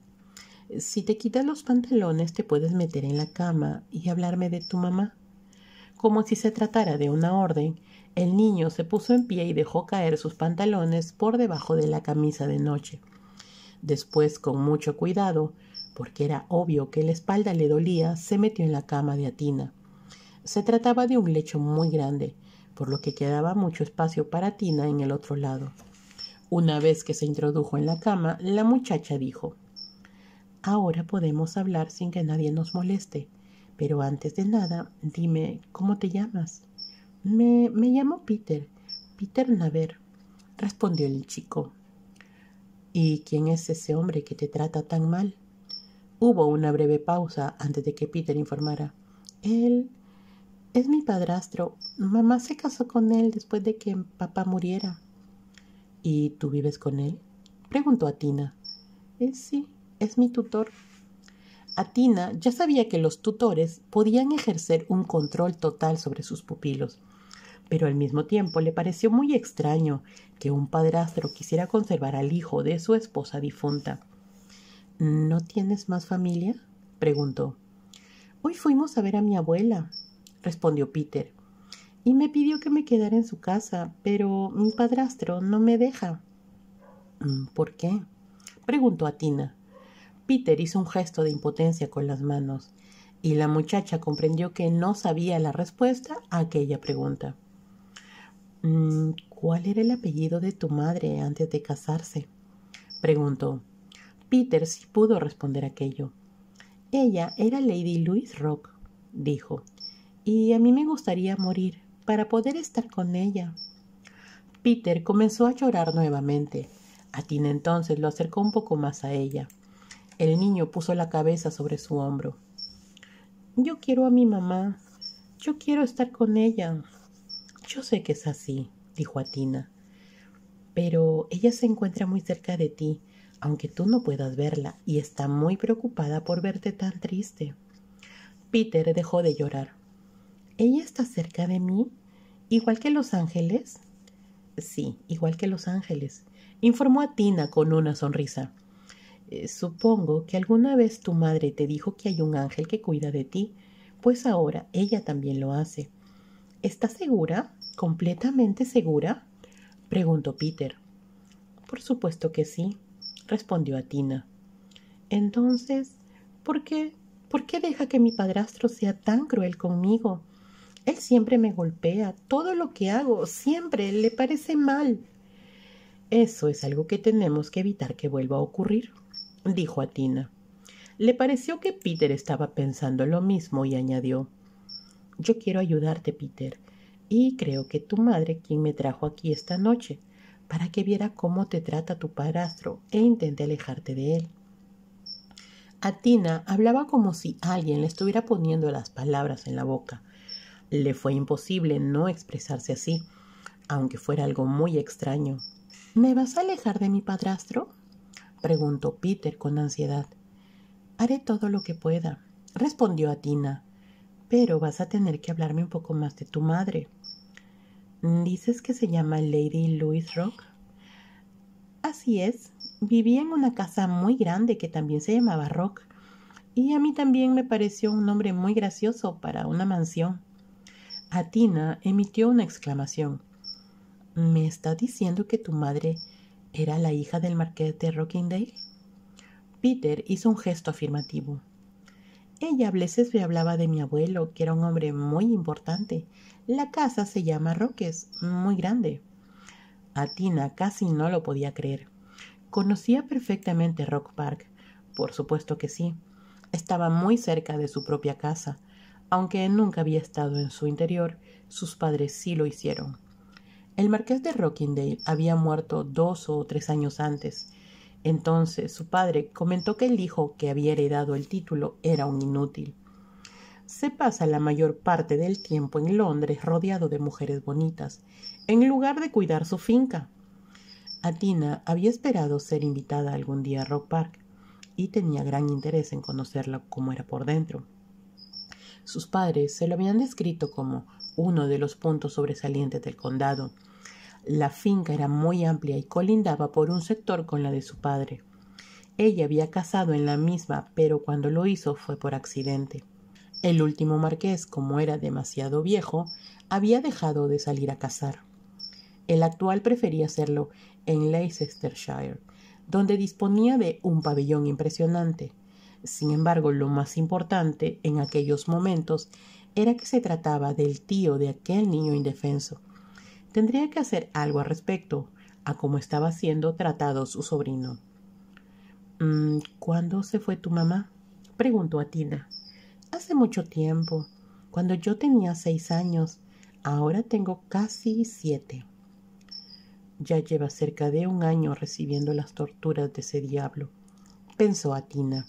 Si te quitas los pantalones te puedes meter en la cama y hablarme de tu mamá. Como si se tratara de una orden, el niño se puso en pie y dejó caer sus pantalones por debajo de la camisa de noche. Después, con mucho cuidado, porque era obvio que la espalda le dolía, se metió en la cama de Atina. Se trataba de un lecho muy grande, por lo que quedaba mucho espacio para Tina en el otro lado. Una vez que se introdujo en la cama, la muchacha dijo Ahora podemos hablar sin que nadie nos moleste, pero antes de nada, dime, ¿cómo te llamas? Me, me llamo Peter, Peter Naver, respondió el chico. ¿Y quién es ese hombre que te trata tan mal? Hubo una breve pausa antes de que Peter informara. Él es mi padrastro. Mamá se casó con él después de que papá muriera. ¿Y tú vives con él? Preguntó a Tina. Eh, sí, es mi tutor. Atina ya sabía que los tutores podían ejercer un control total sobre sus pupilos, pero al mismo tiempo le pareció muy extraño que un padrastro quisiera conservar al hijo de su esposa difunta. ¿No tienes más familia? preguntó. Hoy fuimos a ver a mi abuela, respondió Peter, y me pidió que me quedara en su casa, pero mi padrastro no me deja. Mm, ¿Por qué? preguntó a Tina. Peter hizo un gesto de impotencia con las manos, y la muchacha comprendió que no sabía la respuesta a aquella pregunta. Mm, ¿Cuál era el apellido de tu madre antes de casarse? preguntó. Peter sí pudo responder aquello. Ella era Lady Louise Rock, dijo, y a mí me gustaría morir para poder estar con ella. Peter comenzó a llorar nuevamente. A Tina entonces lo acercó un poco más a ella. El niño puso la cabeza sobre su hombro. Yo quiero a mi mamá. Yo quiero estar con ella. Yo sé que es así, dijo a Tina. Pero ella se encuentra muy cerca de ti aunque tú no puedas verla, y está muy preocupada por verte tan triste. Peter dejó de llorar. ¿Ella está cerca de mí? ¿Igual que los ángeles? Sí, igual que los ángeles, informó a Tina con una sonrisa. Eh, supongo que alguna vez tu madre te dijo que hay un ángel que cuida de ti, pues ahora ella también lo hace. ¿Estás segura? ¿Completamente segura? preguntó Peter. Por supuesto que sí, respondió a Tina. Entonces, ¿por qué? ¿Por qué deja que mi padrastro sea tan cruel conmigo? Él siempre me golpea, todo lo que hago siempre le parece mal. Eso es algo que tenemos que evitar que vuelva a ocurrir, dijo a Tina. Le pareció que Peter estaba pensando lo mismo y añadió Yo quiero ayudarte, Peter, y creo que tu madre quien me trajo aquí esta noche para que viera cómo te trata tu padrastro e intente alejarte de él. A Tina hablaba como si alguien le estuviera poniendo las palabras en la boca. Le fue imposible no expresarse así, aunque fuera algo muy extraño. ¿Me vas a alejar de mi padrastro? preguntó Peter con ansiedad. Haré todo lo que pueda, respondió a Tina. Pero vas a tener que hablarme un poco más de tu madre. ¿Dices que se llama Lady Louise Rock? Así es. Vivía en una casa muy grande que también se llamaba Rock. Y a mí también me pareció un nombre muy gracioso para una mansión. Atina emitió una exclamación. ¿Me está diciendo que tu madre era la hija del marqués de Rockingdale? Peter hizo un gesto afirmativo. Ella a veces me hablaba de mi abuelo, que era un hombre muy importante. La casa se llama Roques, muy grande. A Tina casi no lo podía creer. Conocía perfectamente Rock Park. Por supuesto que sí. Estaba muy cerca de su propia casa. Aunque nunca había estado en su interior, sus padres sí lo hicieron. El marqués de Rockingdale había muerto dos o tres años antes, entonces su padre comentó que el hijo que había heredado el título era un inútil. Se pasa la mayor parte del tiempo en Londres rodeado de mujeres bonitas, en lugar de cuidar su finca. Atina había esperado ser invitada algún día a Rock Park y tenía gran interés en conocerla como era por dentro. Sus padres se lo habían descrito como uno de los puntos sobresalientes del condado, la finca era muy amplia y colindaba por un sector con la de su padre. Ella había casado en la misma, pero cuando lo hizo fue por accidente. El último marqués, como era demasiado viejo, había dejado de salir a cazar. El actual prefería hacerlo en Leicestershire, donde disponía de un pabellón impresionante. Sin embargo, lo más importante en aquellos momentos era que se trataba del tío de aquel niño indefenso, Tendría que hacer algo al respecto a cómo estaba siendo tratado su sobrino. Mm, ¿Cuándo se fue tu mamá? preguntó a Tina. Hace mucho tiempo, cuando yo tenía seis años. Ahora tengo casi siete. Ya lleva cerca de un año recibiendo las torturas de ese diablo, pensó a Tina.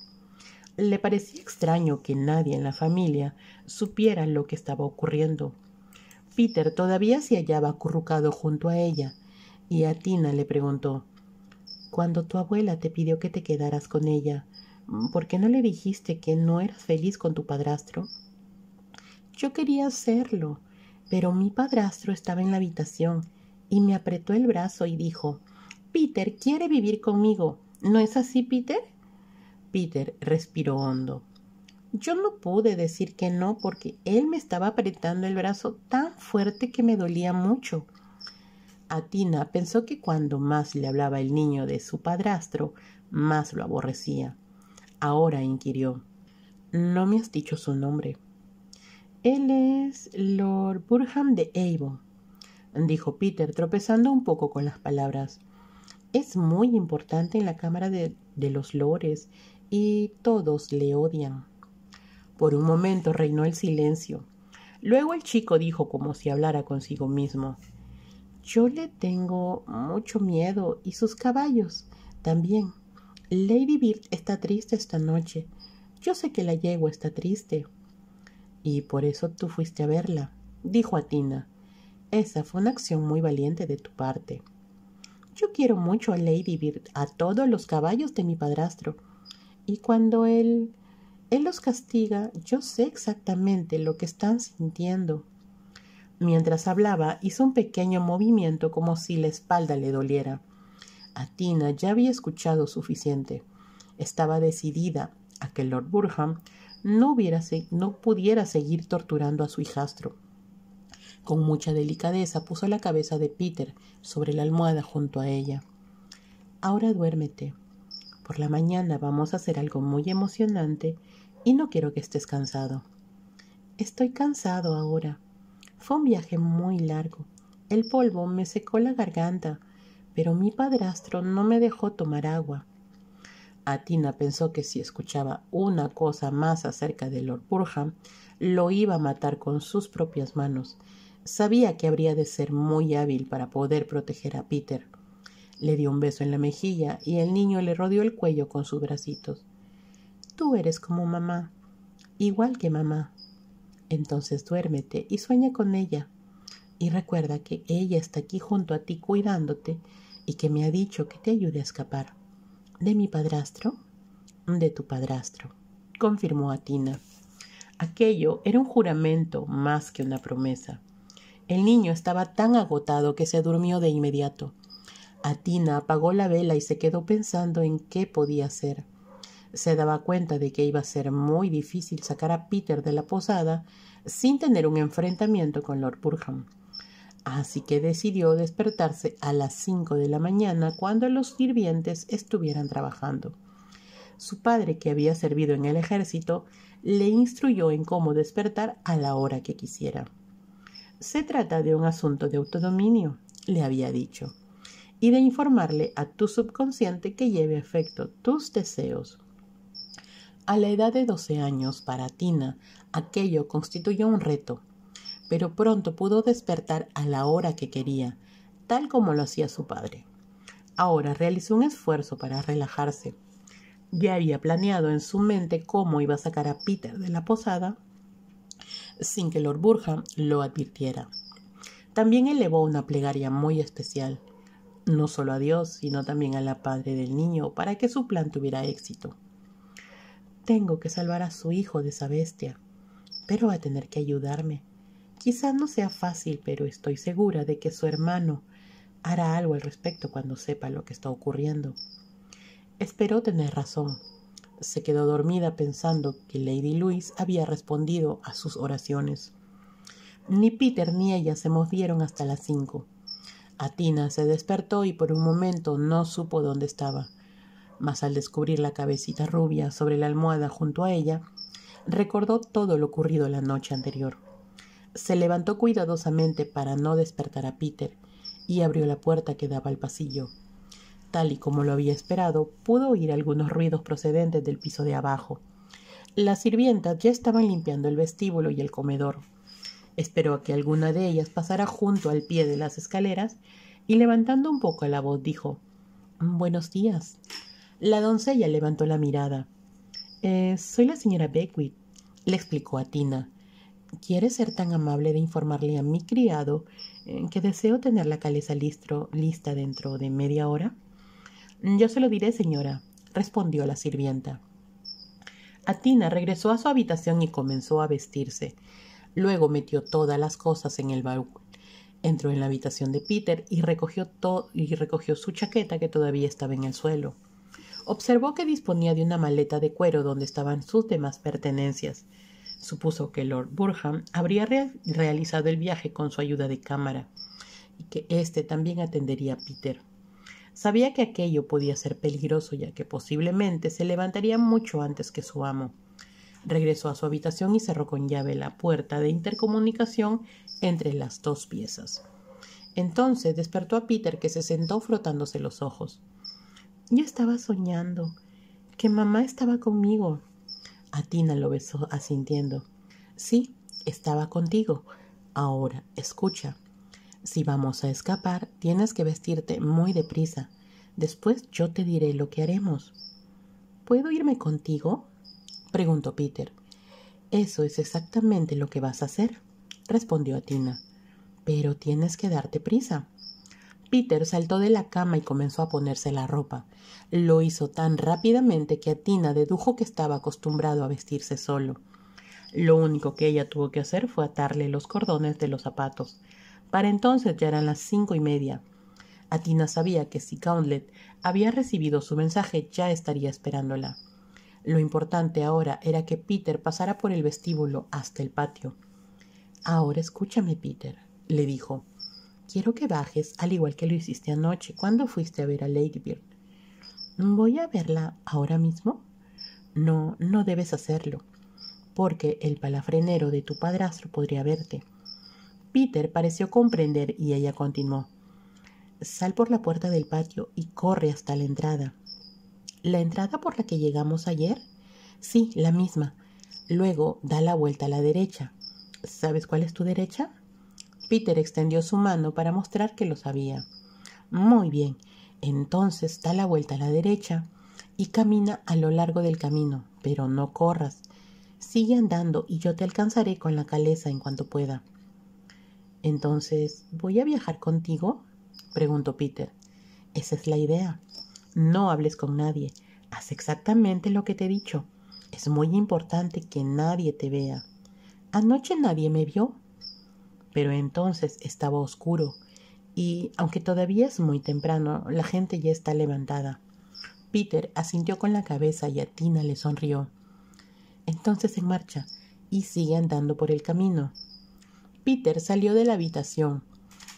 Le parecía extraño que nadie en la familia supiera lo que estaba ocurriendo Peter todavía se hallaba acurrucado junto a ella, y a Tina le preguntó Cuando tu abuela te pidió que te quedaras con ella, ¿por qué no le dijiste que no eras feliz con tu padrastro? Yo quería hacerlo, pero mi padrastro estaba en la habitación y me apretó el brazo y dijo Peter quiere vivir conmigo. ¿No es así, Peter? Peter respiró hondo. Yo no pude decir que no porque él me estaba apretando el brazo tan fuerte que me dolía mucho. Atina pensó que cuando más le hablaba el niño de su padrastro, más lo aborrecía. Ahora inquirió. No me has dicho su nombre. Él es Lord Burham de Avon, dijo Peter, tropezando un poco con las palabras. Es muy importante en la Cámara de, de los Lores y todos le odian. Por un momento reinó el silencio. Luego el chico dijo como si hablara consigo mismo Yo le tengo mucho miedo y sus caballos también. Lady Bird está triste esta noche. Yo sé que la yegua está triste. Y por eso tú fuiste a verla, dijo a Tina. Esa fue una acción muy valiente de tu parte. Yo quiero mucho a Lady Bird, a todos los caballos de mi padrastro. Y cuando él él los castiga, yo sé exactamente lo que están sintiendo. Mientras hablaba, hizo un pequeño movimiento como si la espalda le doliera. A Tina ya había escuchado suficiente. Estaba decidida a que Lord Burham no, hubiera no pudiera seguir torturando a su hijastro. Con mucha delicadeza puso la cabeza de Peter sobre la almohada junto a ella. Ahora duérmete. Por la mañana vamos a hacer algo muy emocionante y no quiero que estés cansado. Estoy cansado ahora. Fue un viaje muy largo. El polvo me secó la garganta, pero mi padrastro no me dejó tomar agua. Atina pensó que si escuchaba una cosa más acerca de Lord Burham, lo iba a matar con sus propias manos. Sabía que habría de ser muy hábil para poder proteger a Peter. Le dio un beso en la mejilla y el niño le rodeó el cuello con sus bracitos. Tú eres como mamá, igual que mamá. Entonces duérmete y sueña con ella. Y recuerda que ella está aquí junto a ti cuidándote y que me ha dicho que te ayude a escapar. ¿De mi padrastro? De tu padrastro, confirmó Atina. Aquello era un juramento más que una promesa. El niño estaba tan agotado que se durmió de inmediato. Atina apagó la vela y se quedó pensando en qué podía hacer. Se daba cuenta de que iba a ser muy difícil sacar a Peter de la posada sin tener un enfrentamiento con Lord Burham. Así que decidió despertarse a las cinco de la mañana cuando los sirvientes estuvieran trabajando. Su padre, que había servido en el ejército, le instruyó en cómo despertar a la hora que quisiera. Se trata de un asunto de autodominio, le había dicho, y de informarle a tu subconsciente que lleve a efecto tus deseos. A la edad de doce años, para Tina, aquello constituyó un reto, pero pronto pudo despertar a la hora que quería, tal como lo hacía su padre. Ahora realizó un esfuerzo para relajarse. Ya había planeado en su mente cómo iba a sacar a Peter de la posada sin que Lord Burham lo advirtiera. También elevó una plegaria muy especial, no solo a Dios, sino también a la padre del niño, para que su plan tuviera éxito. Tengo que salvar a su hijo de esa bestia, pero va a tener que ayudarme. Quizá no sea fácil, pero estoy segura de que su hermano hará algo al respecto cuando sepa lo que está ocurriendo. Esperó tener razón. Se quedó dormida pensando que Lady Louise había respondido a sus oraciones. Ni Peter ni ella se movieron hasta las cinco. Atina se despertó y por un momento no supo dónde estaba. Mas al descubrir la cabecita rubia sobre la almohada junto a ella, recordó todo lo ocurrido la noche anterior. Se levantó cuidadosamente para no despertar a Peter y abrió la puerta que daba al pasillo. Tal y como lo había esperado, pudo oír algunos ruidos procedentes del piso de abajo. Las sirvientas ya estaban limpiando el vestíbulo y el comedor. Esperó a que alguna de ellas pasara junto al pie de las escaleras y levantando un poco la voz dijo Buenos días. La doncella levantó la mirada. Eh, soy la señora Beckwith, le explicó a Tina. ¿Quiere ser tan amable de informarle a mi criado eh, que deseo tener la caleza listro, lista dentro de media hora? Yo se lo diré, señora, respondió la sirvienta. Atina regresó a su habitación y comenzó a vestirse. Luego metió todas las cosas en el baúl. Entró en la habitación de Peter y recogió, y recogió su chaqueta que todavía estaba en el suelo. Observó que disponía de una maleta de cuero donde estaban sus demás pertenencias. Supuso que Lord Burham habría realizado el viaje con su ayuda de cámara y que éste también atendería a Peter. Sabía que aquello podía ser peligroso ya que posiblemente se levantaría mucho antes que su amo. Regresó a su habitación y cerró con llave la puerta de intercomunicación entre las dos piezas. Entonces despertó a Peter que se sentó frotándose los ojos. Yo estaba soñando que mamá estaba conmigo, Atina lo besó asintiendo. Sí, estaba contigo. Ahora, escucha. Si vamos a escapar, tienes que vestirte muy deprisa. Después yo te diré lo que haremos. ¿Puedo irme contigo? preguntó Peter. Eso es exactamente lo que vas a hacer, respondió Atina. Pero tienes que darte prisa. Peter saltó de la cama y comenzó a ponerse la ropa. Lo hizo tan rápidamente que Atina dedujo que estaba acostumbrado a vestirse solo. Lo único que ella tuvo que hacer fue atarle los cordones de los zapatos. Para entonces ya eran las cinco y media. Atina sabía que si Gauntlet había recibido su mensaje ya estaría esperándola. Lo importante ahora era que Peter pasara por el vestíbulo hasta el patio. Ahora escúchame, Peter, le dijo. Quiero que bajes al igual que lo hiciste anoche cuando fuiste a ver a Lady Bird. ¿Voy a verla ahora mismo? No, no debes hacerlo, porque el palafrenero de tu padrastro podría verte. Peter pareció comprender y ella continuó. Sal por la puerta del patio y corre hasta la entrada. ¿La entrada por la que llegamos ayer? Sí, la misma. Luego da la vuelta a la derecha. ¿Sabes cuál es tu derecha? Peter extendió su mano para mostrar que lo sabía. Muy bien. Entonces da la vuelta a la derecha y camina a lo largo del camino, pero no corras. Sigue andando y yo te alcanzaré con la caleza en cuanto pueda. Entonces, ¿voy a viajar contigo? preguntó Peter. Esa es la idea. No hables con nadie. Haz exactamente lo que te he dicho. Es muy importante que nadie te vea. Anoche nadie me vio, pero entonces estaba oscuro y, aunque todavía es muy temprano, la gente ya está levantada. Peter asintió con la cabeza y a Tina le sonrió. Entonces en marcha, y sigue andando por el camino. Peter salió de la habitación.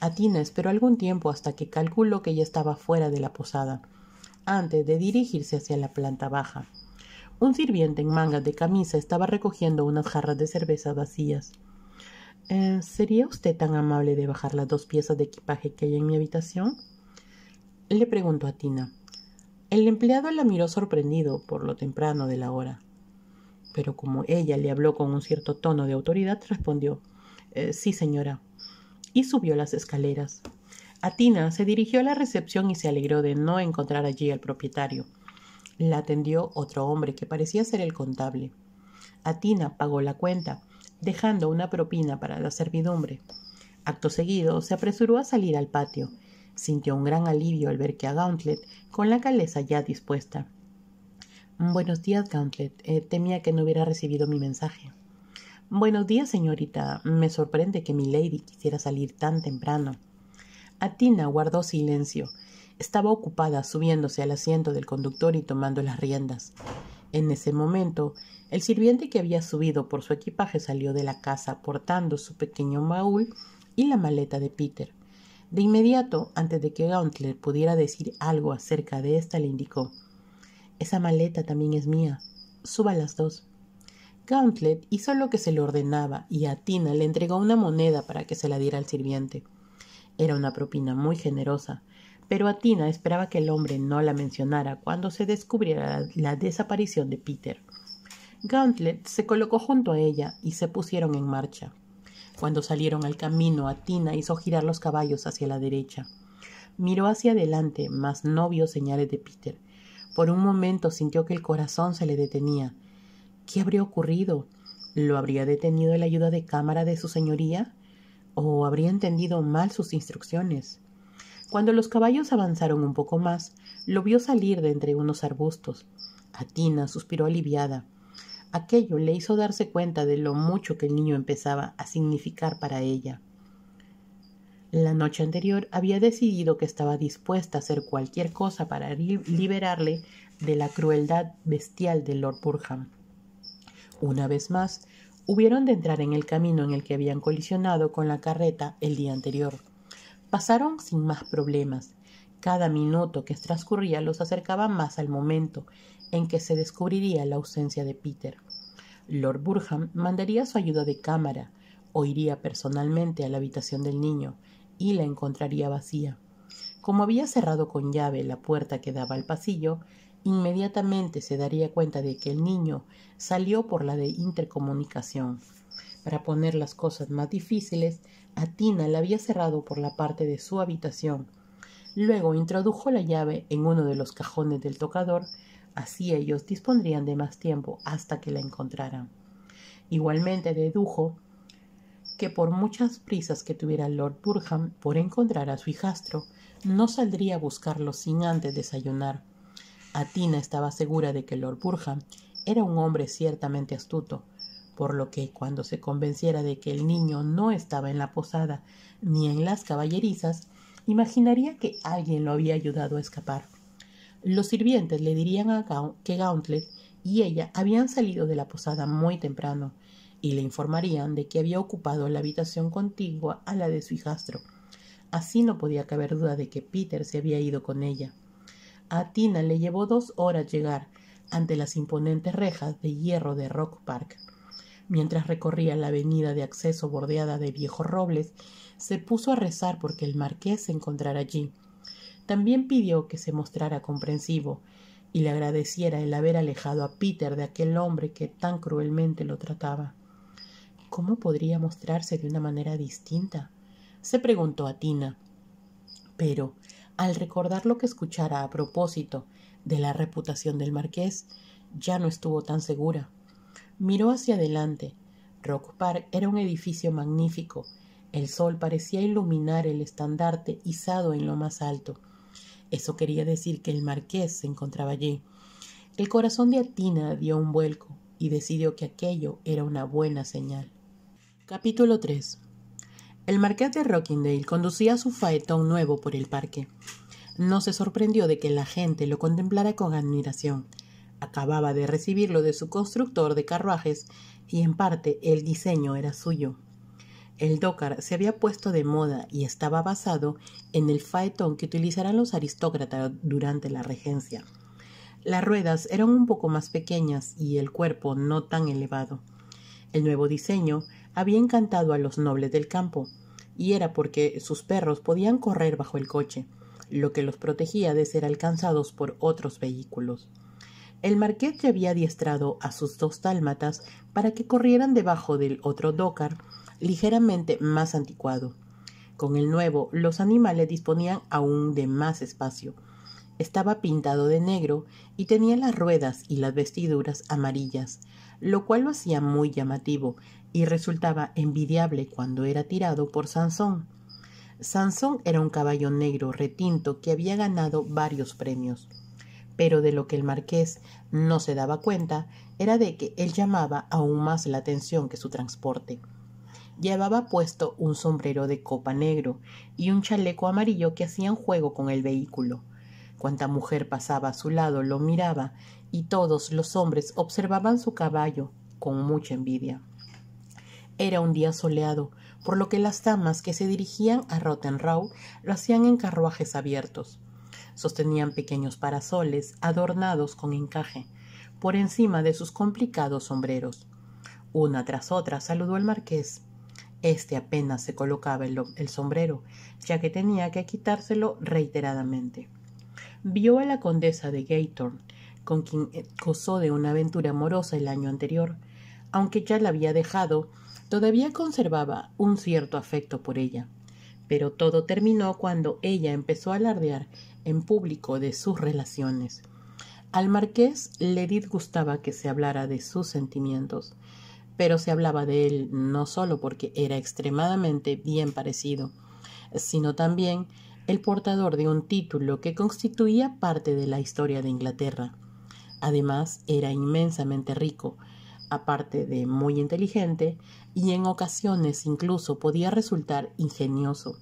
A Tina esperó algún tiempo hasta que calculó que ya estaba fuera de la posada, antes de dirigirse hacia la planta baja. Un sirviente en mangas de camisa estaba recogiendo unas jarras de cerveza vacías. Eh, ¿Sería usted tan amable de bajar las dos piezas de equipaje que hay en mi habitación? Le preguntó a Tina. El empleado la miró sorprendido por lo temprano de la hora. Pero como ella le habló con un cierto tono de autoridad, respondió eh, Sí, señora. Y subió las escaleras. A Tina se dirigió a la recepción y se alegró de no encontrar allí al propietario. La atendió otro hombre que parecía ser el contable. Atina pagó la cuenta, dejando una propina para la servidumbre. Acto seguido, se apresuró a salir al patio. Sintió un gran alivio al ver que a Gauntlet, con la caleza ya dispuesta. Buenos días, Gauntlet. Eh, temía que no hubiera recibido mi mensaje. Buenos días, señorita. Me sorprende que mi lady quisiera salir tan temprano. Atina guardó silencio estaba ocupada subiéndose al asiento del conductor y tomando las riendas. En ese momento, el sirviente que había subido por su equipaje salió de la casa portando su pequeño baúl y la maleta de Peter. De inmediato, antes de que Gauntlet pudiera decir algo acerca de esta, le indicó Esa maleta también es mía. Suba las dos. Gauntlet hizo lo que se le ordenaba y a Tina le entregó una moneda para que se la diera al sirviente. Era una propina muy generosa, pero Atina esperaba que el hombre no la mencionara cuando se descubriera la desaparición de Peter. Gauntlet se colocó junto a ella y se pusieron en marcha. Cuando salieron al camino, Atina hizo girar los caballos hacia la derecha. Miró hacia adelante, mas no vio señales de Peter. Por un momento sintió que el corazón se le detenía. ¿Qué habría ocurrido? ¿Lo habría detenido la ayuda de cámara de su señoría? ¿O habría entendido mal sus instrucciones? Cuando los caballos avanzaron un poco más, lo vio salir de entre unos arbustos. Atina suspiró aliviada. Aquello le hizo darse cuenta de lo mucho que el niño empezaba a significar para ella. La noche anterior había decidido que estaba dispuesta a hacer cualquier cosa para liberarle de la crueldad bestial de Lord Burham. Una vez más, hubieron de entrar en el camino en el que habían colisionado con la carreta el día anterior. Pasaron sin más problemas. Cada minuto que transcurría los acercaba más al momento en que se descubriría la ausencia de Peter. Lord Burham mandaría su ayuda de cámara o iría personalmente a la habitación del niño y la encontraría vacía. Como había cerrado con llave la puerta que daba al pasillo, inmediatamente se daría cuenta de que el niño salió por la de intercomunicación. Para poner las cosas más difíciles, a Tina la había cerrado por la parte de su habitación. Luego introdujo la llave en uno de los cajones del tocador, así ellos dispondrían de más tiempo hasta que la encontraran. Igualmente dedujo que por muchas prisas que tuviera Lord Burham por encontrar a su hijastro, no saldría a buscarlo sin antes desayunar. Atina estaba segura de que Lord Burham era un hombre ciertamente astuto, por lo que cuando se convenciera de que el niño no estaba en la posada ni en las caballerizas, imaginaría que alguien lo había ayudado a escapar. Los sirvientes le dirían a que Gauntlet y ella habían salido de la posada muy temprano y le informarían de que había ocupado la habitación contigua a la de su hijastro. Así no podía caber duda de que Peter se había ido con ella. A Tina le llevó dos horas llegar ante las imponentes rejas de hierro de Rock Park. Mientras recorría la avenida de acceso bordeada de viejos robles, se puso a rezar porque el marqués se encontrara allí. También pidió que se mostrara comprensivo y le agradeciera el haber alejado a Peter de aquel hombre que tan cruelmente lo trataba. ¿Cómo podría mostrarse de una manera distinta? se preguntó a Tina. Pero, al recordar lo que escuchara a propósito de la reputación del marqués, ya no estuvo tan segura. Miró hacia adelante. Rock Park era un edificio magnífico. El sol parecía iluminar el estandarte izado en lo más alto. Eso quería decir que el marqués se encontraba allí. El corazón de Atina dio un vuelco y decidió que aquello era una buena señal. Capítulo 3 El marqués de Rockindale conducía su faetón nuevo por el parque. no se sorprendió de que la gente lo contemplara con admiración. Acababa de recibirlo de su constructor de carruajes y en parte el diseño era suyo. El dócar se había puesto de moda y estaba basado en el faetón que utilizarán los aristócratas durante la regencia. Las ruedas eran un poco más pequeñas y el cuerpo no tan elevado. El nuevo diseño había encantado a los nobles del campo, y era porque sus perros podían correr bajo el coche, lo que los protegía de ser alcanzados por otros vehículos. El marqués ya había adiestrado a sus dos dálmatas para que corrieran debajo del otro dócar ligeramente más anticuado. Con el nuevo, los animales disponían aún de más espacio. Estaba pintado de negro y tenía las ruedas y las vestiduras amarillas, lo cual lo hacía muy llamativo y resultaba envidiable cuando era tirado por Sansón. Sansón era un caballo negro retinto que había ganado varios premios. Pero de lo que el marqués no se daba cuenta era de que él llamaba aún más la atención que su transporte. Llevaba puesto un sombrero de copa negro y un chaleco amarillo que hacían juego con el vehículo. Cuanta mujer pasaba a su lado lo miraba y todos los hombres observaban su caballo con mucha envidia. Era un día soleado, por lo que las damas que se dirigían a Rottenrau lo hacían en carruajes abiertos. Sostenían pequeños parasoles adornados con encaje por encima de sus complicados sombreros. Una tras otra saludó al marqués. Este apenas se colocaba el, el sombrero, ya que tenía que quitárselo reiteradamente. Vio a la condesa de Gaythorne, con quien eh, gozó de una aventura amorosa el año anterior. Aunque ya la había dejado, todavía conservaba un cierto afecto por ella. Pero todo terminó cuando ella empezó a alardear en público de sus relaciones. Al marqués le disgustaba que se hablara de sus sentimientos, pero se hablaba de él no solo porque era extremadamente bien parecido, sino también el portador de un título que constituía parte de la historia de Inglaterra. Además, era inmensamente rico, aparte de muy inteligente, y en ocasiones incluso podía resultar ingenioso.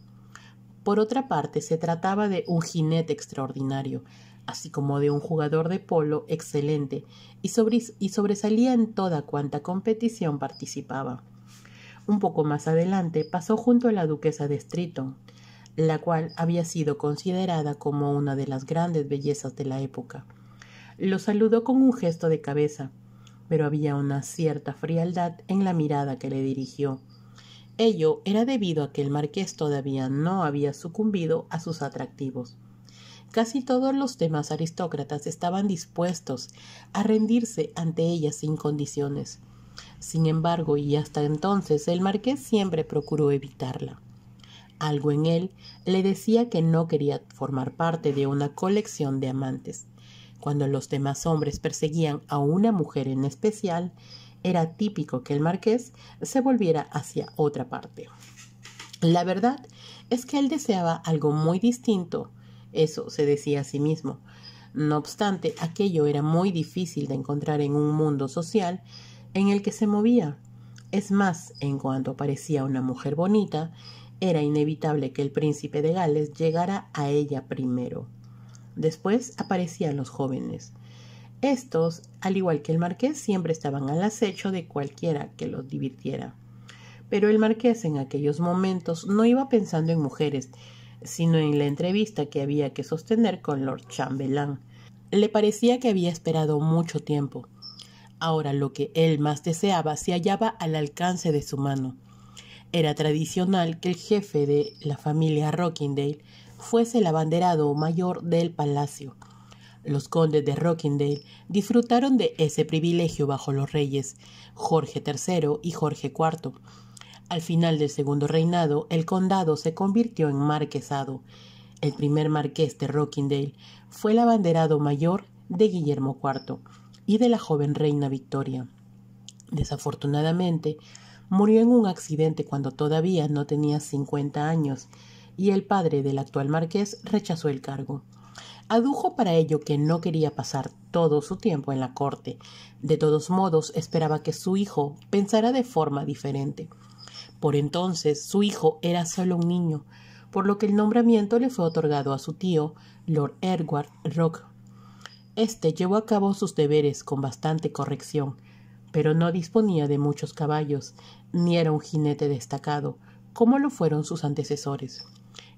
Por otra parte, se trataba de un jinete extraordinario, así como de un jugador de polo excelente, y, sobresalía en toda cuanta competición participaba. Un poco más adelante pasó junto a la duquesa de Streaton, la cual había sido considerada como una de las grandes bellezas de la época. Lo saludó con un gesto de cabeza, pero había una cierta frialdad en la mirada que le dirigió. Ello era debido a que el marqués todavía no había sucumbido a sus atractivos. Casi todos los demás aristócratas estaban dispuestos a rendirse ante ella sin condiciones. Sin embargo, y hasta entonces, el marqués siempre procuró evitarla. Algo en él le decía que no quería formar parte de una colección de amantes. Cuando los demás hombres perseguían a una mujer en especial, era típico que el marqués se volviera hacia otra parte. La verdad es que él deseaba algo muy distinto, eso se decía a sí mismo. No obstante, aquello era muy difícil de encontrar en un mundo social en el que se movía. Es más, en cuanto aparecía una mujer bonita, era inevitable que el príncipe de Gales llegara a ella primero. Después aparecían los jóvenes. Estos, al igual que el marqués, siempre estaban al acecho de cualquiera que los divirtiera. Pero el marqués en aquellos momentos no iba pensando en mujeres, sino en la entrevista que había que sostener con Lord Chambelán. Le parecía que había esperado mucho tiempo. Ahora lo que él más deseaba se hallaba al alcance de su mano. Era tradicional que el jefe de la familia Rockindale fuese el abanderado mayor del palacio. Los condes de Rockindale disfrutaron de ese privilegio bajo los reyes Jorge III y Jorge IV. Al final del segundo reinado, el condado se convirtió en marquesado. El primer marqués de Rockindale fue el abanderado mayor de Guillermo IV y de la joven reina Victoria. Desafortunadamente, murió en un accidente cuando todavía no tenía cincuenta años y el padre del actual marqués rechazó el cargo. Adujo para ello que no quería pasar todo su tiempo en la corte. De todos modos, esperaba que su hijo pensara de forma diferente. Por entonces, su hijo era solo un niño, por lo que el nombramiento le fue otorgado a su tío Lord Edward Rock. Este llevó a cabo sus deberes con bastante corrección, pero no disponía de muchos caballos, ni era un jinete destacado, como lo fueron sus antecesores.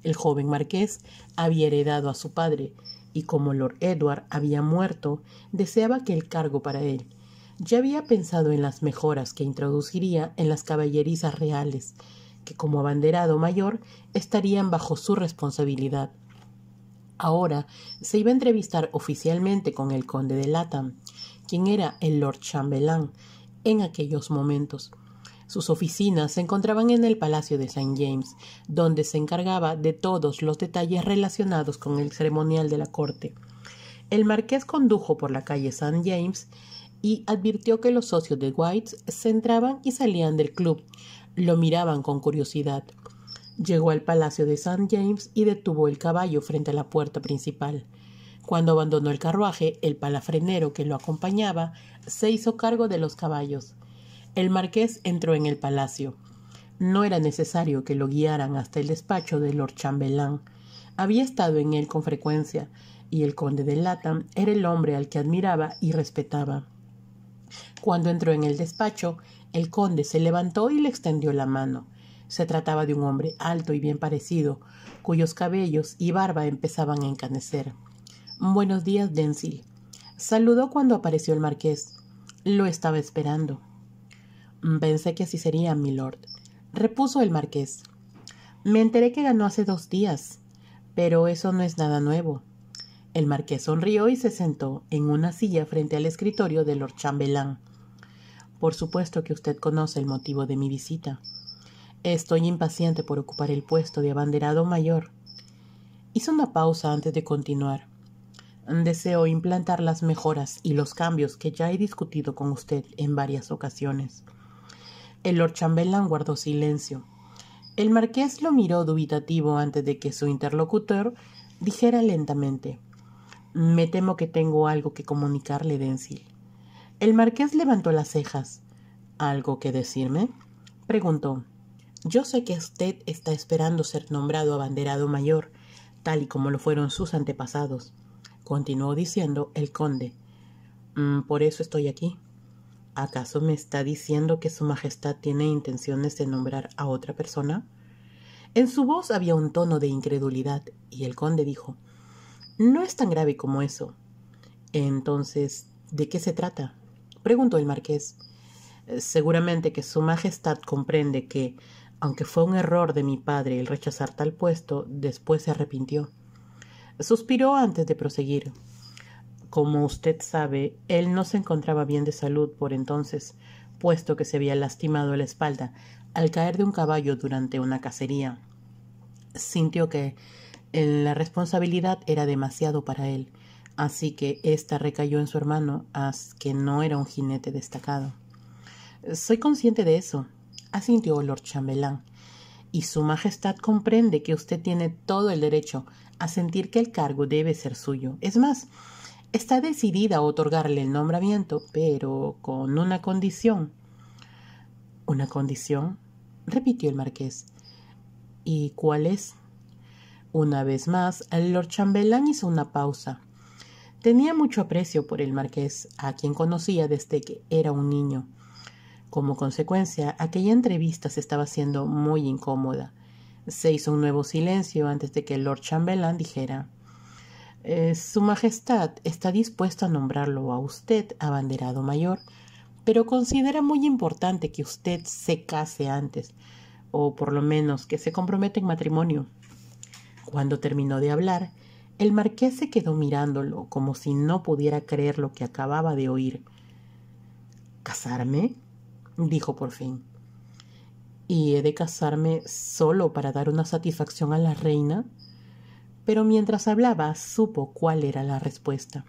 El joven marqués había heredado a su padre, y como Lord Edward había muerto, deseaba que el cargo para él. Ya había pensado en las mejoras que introduciría en las caballerizas reales, que como abanderado mayor estarían bajo su responsabilidad. Ahora se iba a entrevistar oficialmente con el conde de Latham, quien era el Lord Chambelán en aquellos momentos. Sus oficinas se encontraban en el Palacio de St. James, donde se encargaba de todos los detalles relacionados con el ceremonial de la corte. El marqués condujo por la calle St. James y advirtió que los socios de Whites se entraban y salían del club. Lo miraban con curiosidad. Llegó al Palacio de St. James y detuvo el caballo frente a la puerta principal. Cuando abandonó el carruaje, el palafrenero que lo acompañaba se hizo cargo de los caballos. El marqués entró en el palacio. No era necesario que lo guiaran hasta el despacho de Lord Chambelán. Había estado en él con frecuencia, y el conde de Latham era el hombre al que admiraba y respetaba. Cuando entró en el despacho, el conde se levantó y le extendió la mano. Se trataba de un hombre alto y bien parecido, cuyos cabellos y barba empezaban a encanecer. Buenos días, Denzil. Saludó cuando apareció el marqués. Lo estaba esperando. Pensé que así sería, milord, repuso el marqués. Me enteré que ganó hace dos días, pero eso no es nada nuevo. El marqués sonrió y se sentó en una silla frente al escritorio de Lord Chambelán. Por supuesto que usted conoce el motivo de mi visita. Estoy impaciente por ocupar el puesto de abanderado mayor. Hizo una pausa antes de continuar. Deseo implantar las mejoras y los cambios que ya he discutido con usted en varias ocasiones. El Lord Chambelán guardó silencio. El marqués lo miró dubitativo antes de que su interlocutor dijera lentamente Me temo que tengo algo que comunicarle, Denzil. El marqués levantó las cejas. ¿Algo que decirme? preguntó. Yo sé que usted está esperando ser nombrado abanderado mayor, tal y como lo fueron sus antepasados, continuó diciendo el conde. Mm, por eso estoy aquí. ¿Acaso me está diciendo que Su Majestad tiene intenciones de nombrar a otra persona? En su voz había un tono de incredulidad, y el conde dijo No es tan grave como eso. Entonces, ¿de qué se trata? preguntó el marqués. Seguramente que Su Majestad comprende que, aunque fue un error de mi padre el rechazar tal puesto, después se arrepintió. Suspiró antes de proseguir. Como usted sabe, él no se encontraba bien de salud por entonces, puesto que se había lastimado la espalda al caer de un caballo durante una cacería. Sintió que la responsabilidad era demasiado para él, así que ésta recayó en su hermano, que no era un jinete destacado. Soy consciente de eso, asintió Lord Chambelán, y Su Majestad comprende que usted tiene todo el derecho a sentir que el cargo debe ser suyo. Es más, Está decidida a otorgarle el nombramiento, pero con una condición. ¿Una condición? repitió el marqués. ¿Y cuál es? Una vez más, el Lord Chambelán hizo una pausa. Tenía mucho aprecio por el marqués, a quien conocía desde que era un niño. Como consecuencia, aquella entrevista se estaba haciendo muy incómoda. Se hizo un nuevo silencio antes de que el Lord Chambelán dijera eh, su Majestad está dispuesto a nombrarlo a usted abanderado mayor, pero considera muy importante que usted se case antes, o por lo menos que se comprometa en matrimonio. Cuando terminó de hablar, el marqués se quedó mirándolo como si no pudiera creer lo que acababa de oír. ¿Casarme? dijo por fin. ¿Y he de casarme solo para dar una satisfacción a la reina? Pero mientras hablaba supo cuál era la respuesta.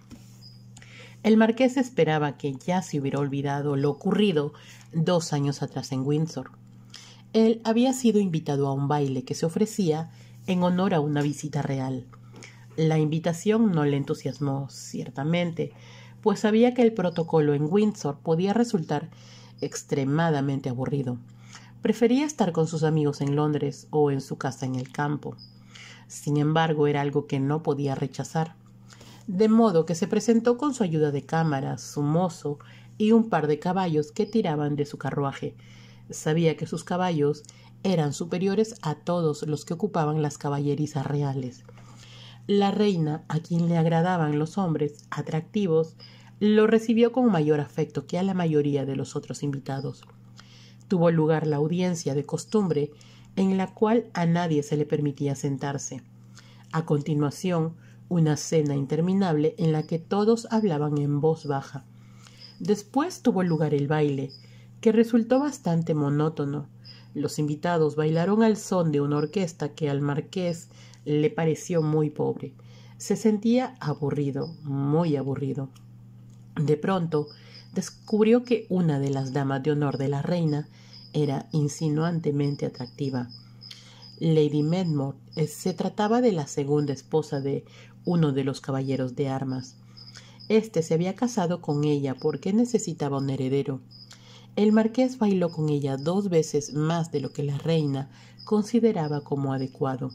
El marqués esperaba que ya se hubiera olvidado lo ocurrido dos años atrás en Windsor. Él había sido invitado a un baile que se ofrecía en honor a una visita real. La invitación no le entusiasmó, ciertamente, pues sabía que el protocolo en Windsor podía resultar extremadamente aburrido. Prefería estar con sus amigos en Londres o en su casa en el campo. Sin embargo, era algo que no podía rechazar. De modo que se presentó con su ayuda de cámaras, su mozo y un par de caballos que tiraban de su carruaje. Sabía que sus caballos eran superiores a todos los que ocupaban las caballerizas reales. La reina, a quien le agradaban los hombres atractivos, lo recibió con mayor afecto que a la mayoría de los otros invitados. Tuvo lugar la audiencia de costumbre, en la cual a nadie se le permitía sentarse. A continuación, una cena interminable en la que todos hablaban en voz baja. Después tuvo lugar el baile, que resultó bastante monótono. Los invitados bailaron al son de una orquesta que al marqués le pareció muy pobre. Se sentía aburrido, muy aburrido. De pronto descubrió que una de las damas de honor de la reina era insinuantemente atractiva. Lady Medmore eh, se trataba de la segunda esposa de uno de los caballeros de armas. Este se había casado con ella porque necesitaba un heredero. El marqués bailó con ella dos veces más de lo que la reina consideraba como adecuado.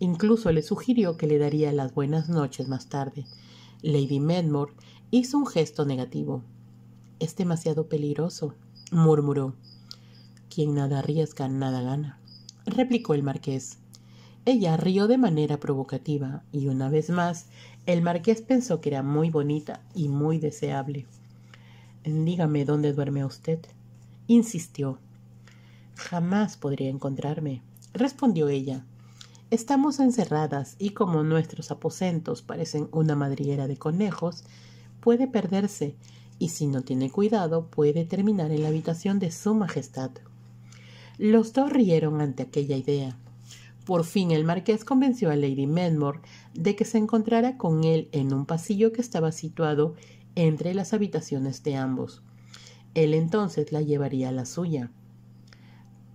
Incluso le sugirió que le daría las buenas noches más tarde. Lady Medmore Hizo un gesto negativo. Es demasiado peligroso, murmuró. Quien nada arriesga, nada gana, replicó el marqués. Ella rió de manera provocativa y una vez más el marqués pensó que era muy bonita y muy deseable. Dígame dónde duerme usted, insistió. Jamás podría encontrarme, respondió ella. Estamos encerradas y como nuestros aposentos parecen una madriguera de conejos, puede perderse y si no tiene cuidado puede terminar en la habitación de Su Majestad. Los dos rieron ante aquella idea. Por fin el marqués convenció a Lady Menmore de que se encontrara con él en un pasillo que estaba situado entre las habitaciones de ambos. Él entonces la llevaría a la suya.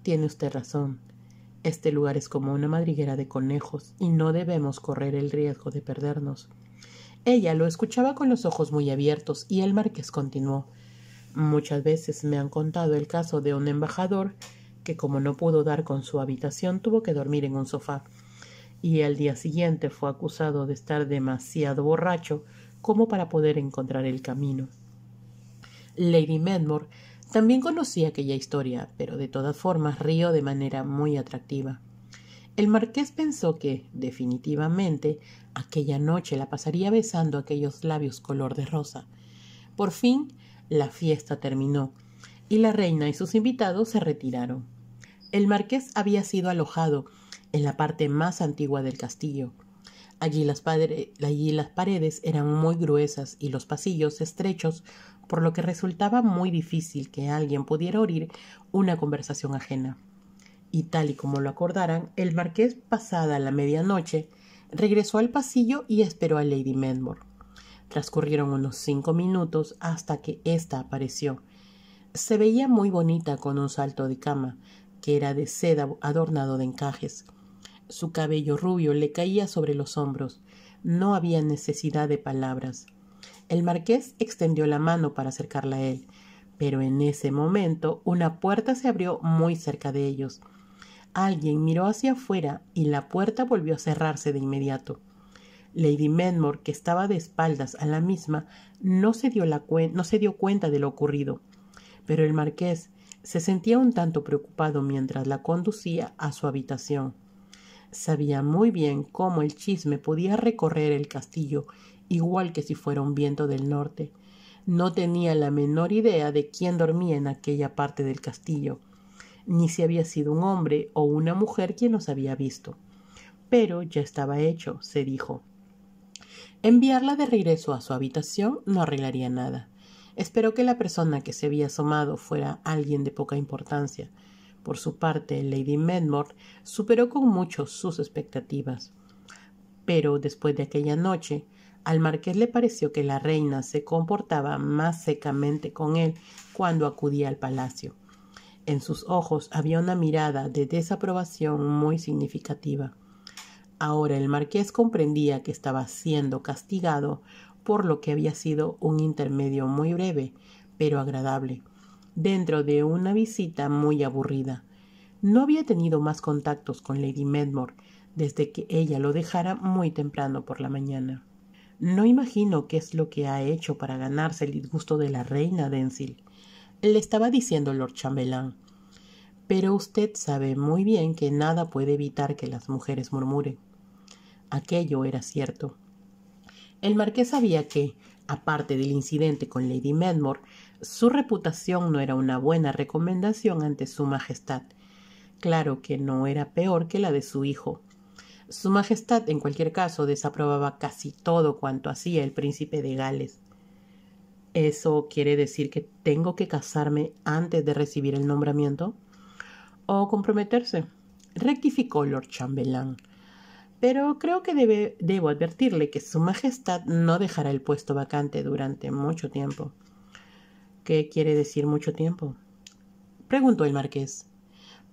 Tiene usted razón. Este lugar es como una madriguera de conejos y no debemos correr el riesgo de perdernos. Ella lo escuchaba con los ojos muy abiertos y el marqués continuó. Muchas veces me han contado el caso de un embajador que como no pudo dar con su habitación tuvo que dormir en un sofá y al día siguiente fue acusado de estar demasiado borracho como para poder encontrar el camino. Lady Medmore también conocía aquella historia, pero de todas formas rió de manera muy atractiva. El marqués pensó que, definitivamente, aquella noche la pasaría besando aquellos labios color de rosa. Por fin, la fiesta terminó, y la reina y sus invitados se retiraron. El marqués había sido alojado en la parte más antigua del castillo. Allí las, paredes eran muy gruesas y los pasillos estrechos, por lo que resultaba muy difícil que alguien pudiera oír una conversación ajena y tal y como lo acordaran, el marqués, pasada la medianoche, regresó al pasillo y esperó a Lady Menmore. Transcurrieron unos cinco minutos hasta que ésta apareció. Se veía muy bonita con un salto de cama, que era de seda adornado de encajes. Su cabello rubio le caía sobre los hombros. No había necesidad de palabras. El marqués extendió la mano para acercarla a él, pero en ese momento una puerta se abrió muy cerca de ellos. Alguien miró hacia afuera y la puerta volvió a cerrarse de inmediato. Lady Menmore, que estaba de espaldas a la misma, no se dio, no se dio cuenta de lo ocurrido, pero el marqués se sentía un tanto preocupado mientras la conducía a su habitación. Sabía muy bien cómo el chisme podía recorrer el castillo igual que si fuera un viento del norte. No tenía la menor idea de quién dormía en aquella parte del castillo, ni si había sido un hombre o una mujer quien los había visto. Pero ya estaba hecho, se dijo. Enviarla de regreso a su habitación no arreglaría nada. Esperó que la persona que se había asomado fuera alguien de poca importancia. Por su parte, Lady Medmore superó con mucho sus expectativas. Pero después de aquella noche, al marqués le pareció que la reina se comportaba más secamente con él cuando acudía al palacio. En sus ojos había una mirada de desaprobación muy significativa. Ahora el marqués comprendía que estaba siendo castigado por lo que había sido un intermedio muy breve, pero agradable, dentro de una visita muy aburrida. No había tenido más contactos con Lady Medmore desde que ella lo dejara muy temprano por la mañana. No imagino qué es lo que ha hecho para ganarse el disgusto de la reina Denzil. Le estaba diciendo Lord Chambelán. Pero usted sabe muy bien que nada puede evitar que las mujeres murmuren. Aquello era cierto. El marqués sabía que, aparte del incidente con Lady Medmore, su reputación no era una buena recomendación ante su Majestad. Claro que no era peor que la de su hijo, su Majestad, en cualquier caso, desaprobaba casi todo cuanto hacía el príncipe de Gales. ¿Eso quiere decir que tengo que casarme antes de recibir el nombramiento? ¿O comprometerse? Rectificó Lord Chambelán. Pero creo que debe, debo advertirle que Su Majestad no dejará el puesto vacante durante mucho tiempo. ¿Qué quiere decir mucho tiempo? preguntó el marqués.